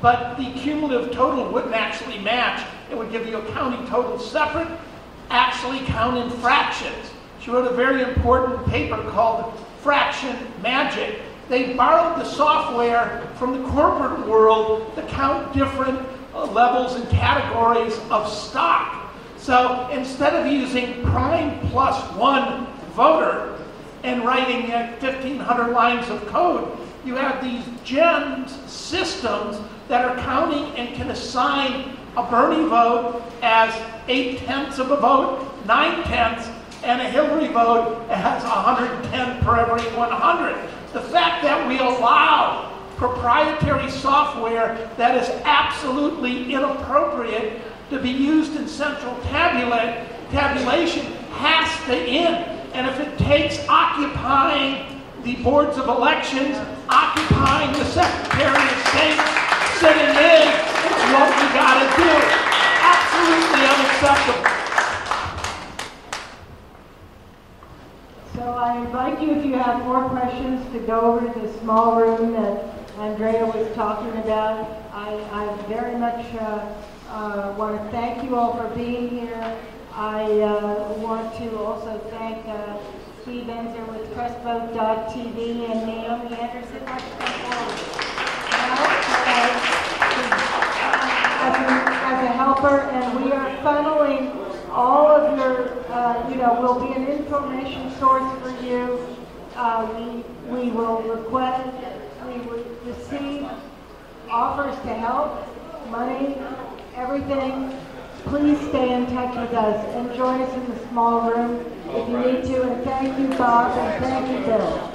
S4: but the cumulative total wouldn't actually match. It would give you a county total separate, actually count in fractions. She wrote a very important paper called Fraction Magic. They borrowed the software from the corporate world to count different uh, levels and categories of stock. So instead of using prime plus one voter and writing uh, 1,500 lines of code, you have these GEMS systems that are counting and can assign a Bernie vote as eight tenths of a vote, nine tenths, and a Hillary vote as 110 per every 100. The fact that we allow proprietary software that is absolutely inappropriate to be used in central tabula- tabulation has to end. And if it takes occupying the boards of elections, occupying the Secretary of State, sitting in, it's what we gotta do. Absolutely unacceptable.
S2: So I invite you, if you have more questions, to go over to the small room that Andrea was talking about. I, I very much uh, uh, want to thank you all for being here. I uh, want to also thank uh, Steve Enzer with TrustVote.tv and Naomi Anderson. Let's come forward. Now, uh, As a, as a and we are funneling all of your, uh, you know, will be an information source for you. Uh, we, we will request, we will receive offers to help, money, everything. Please stay in touch with us and join us in the small room if you need to. And thank you, Bob, and thank you, Bill.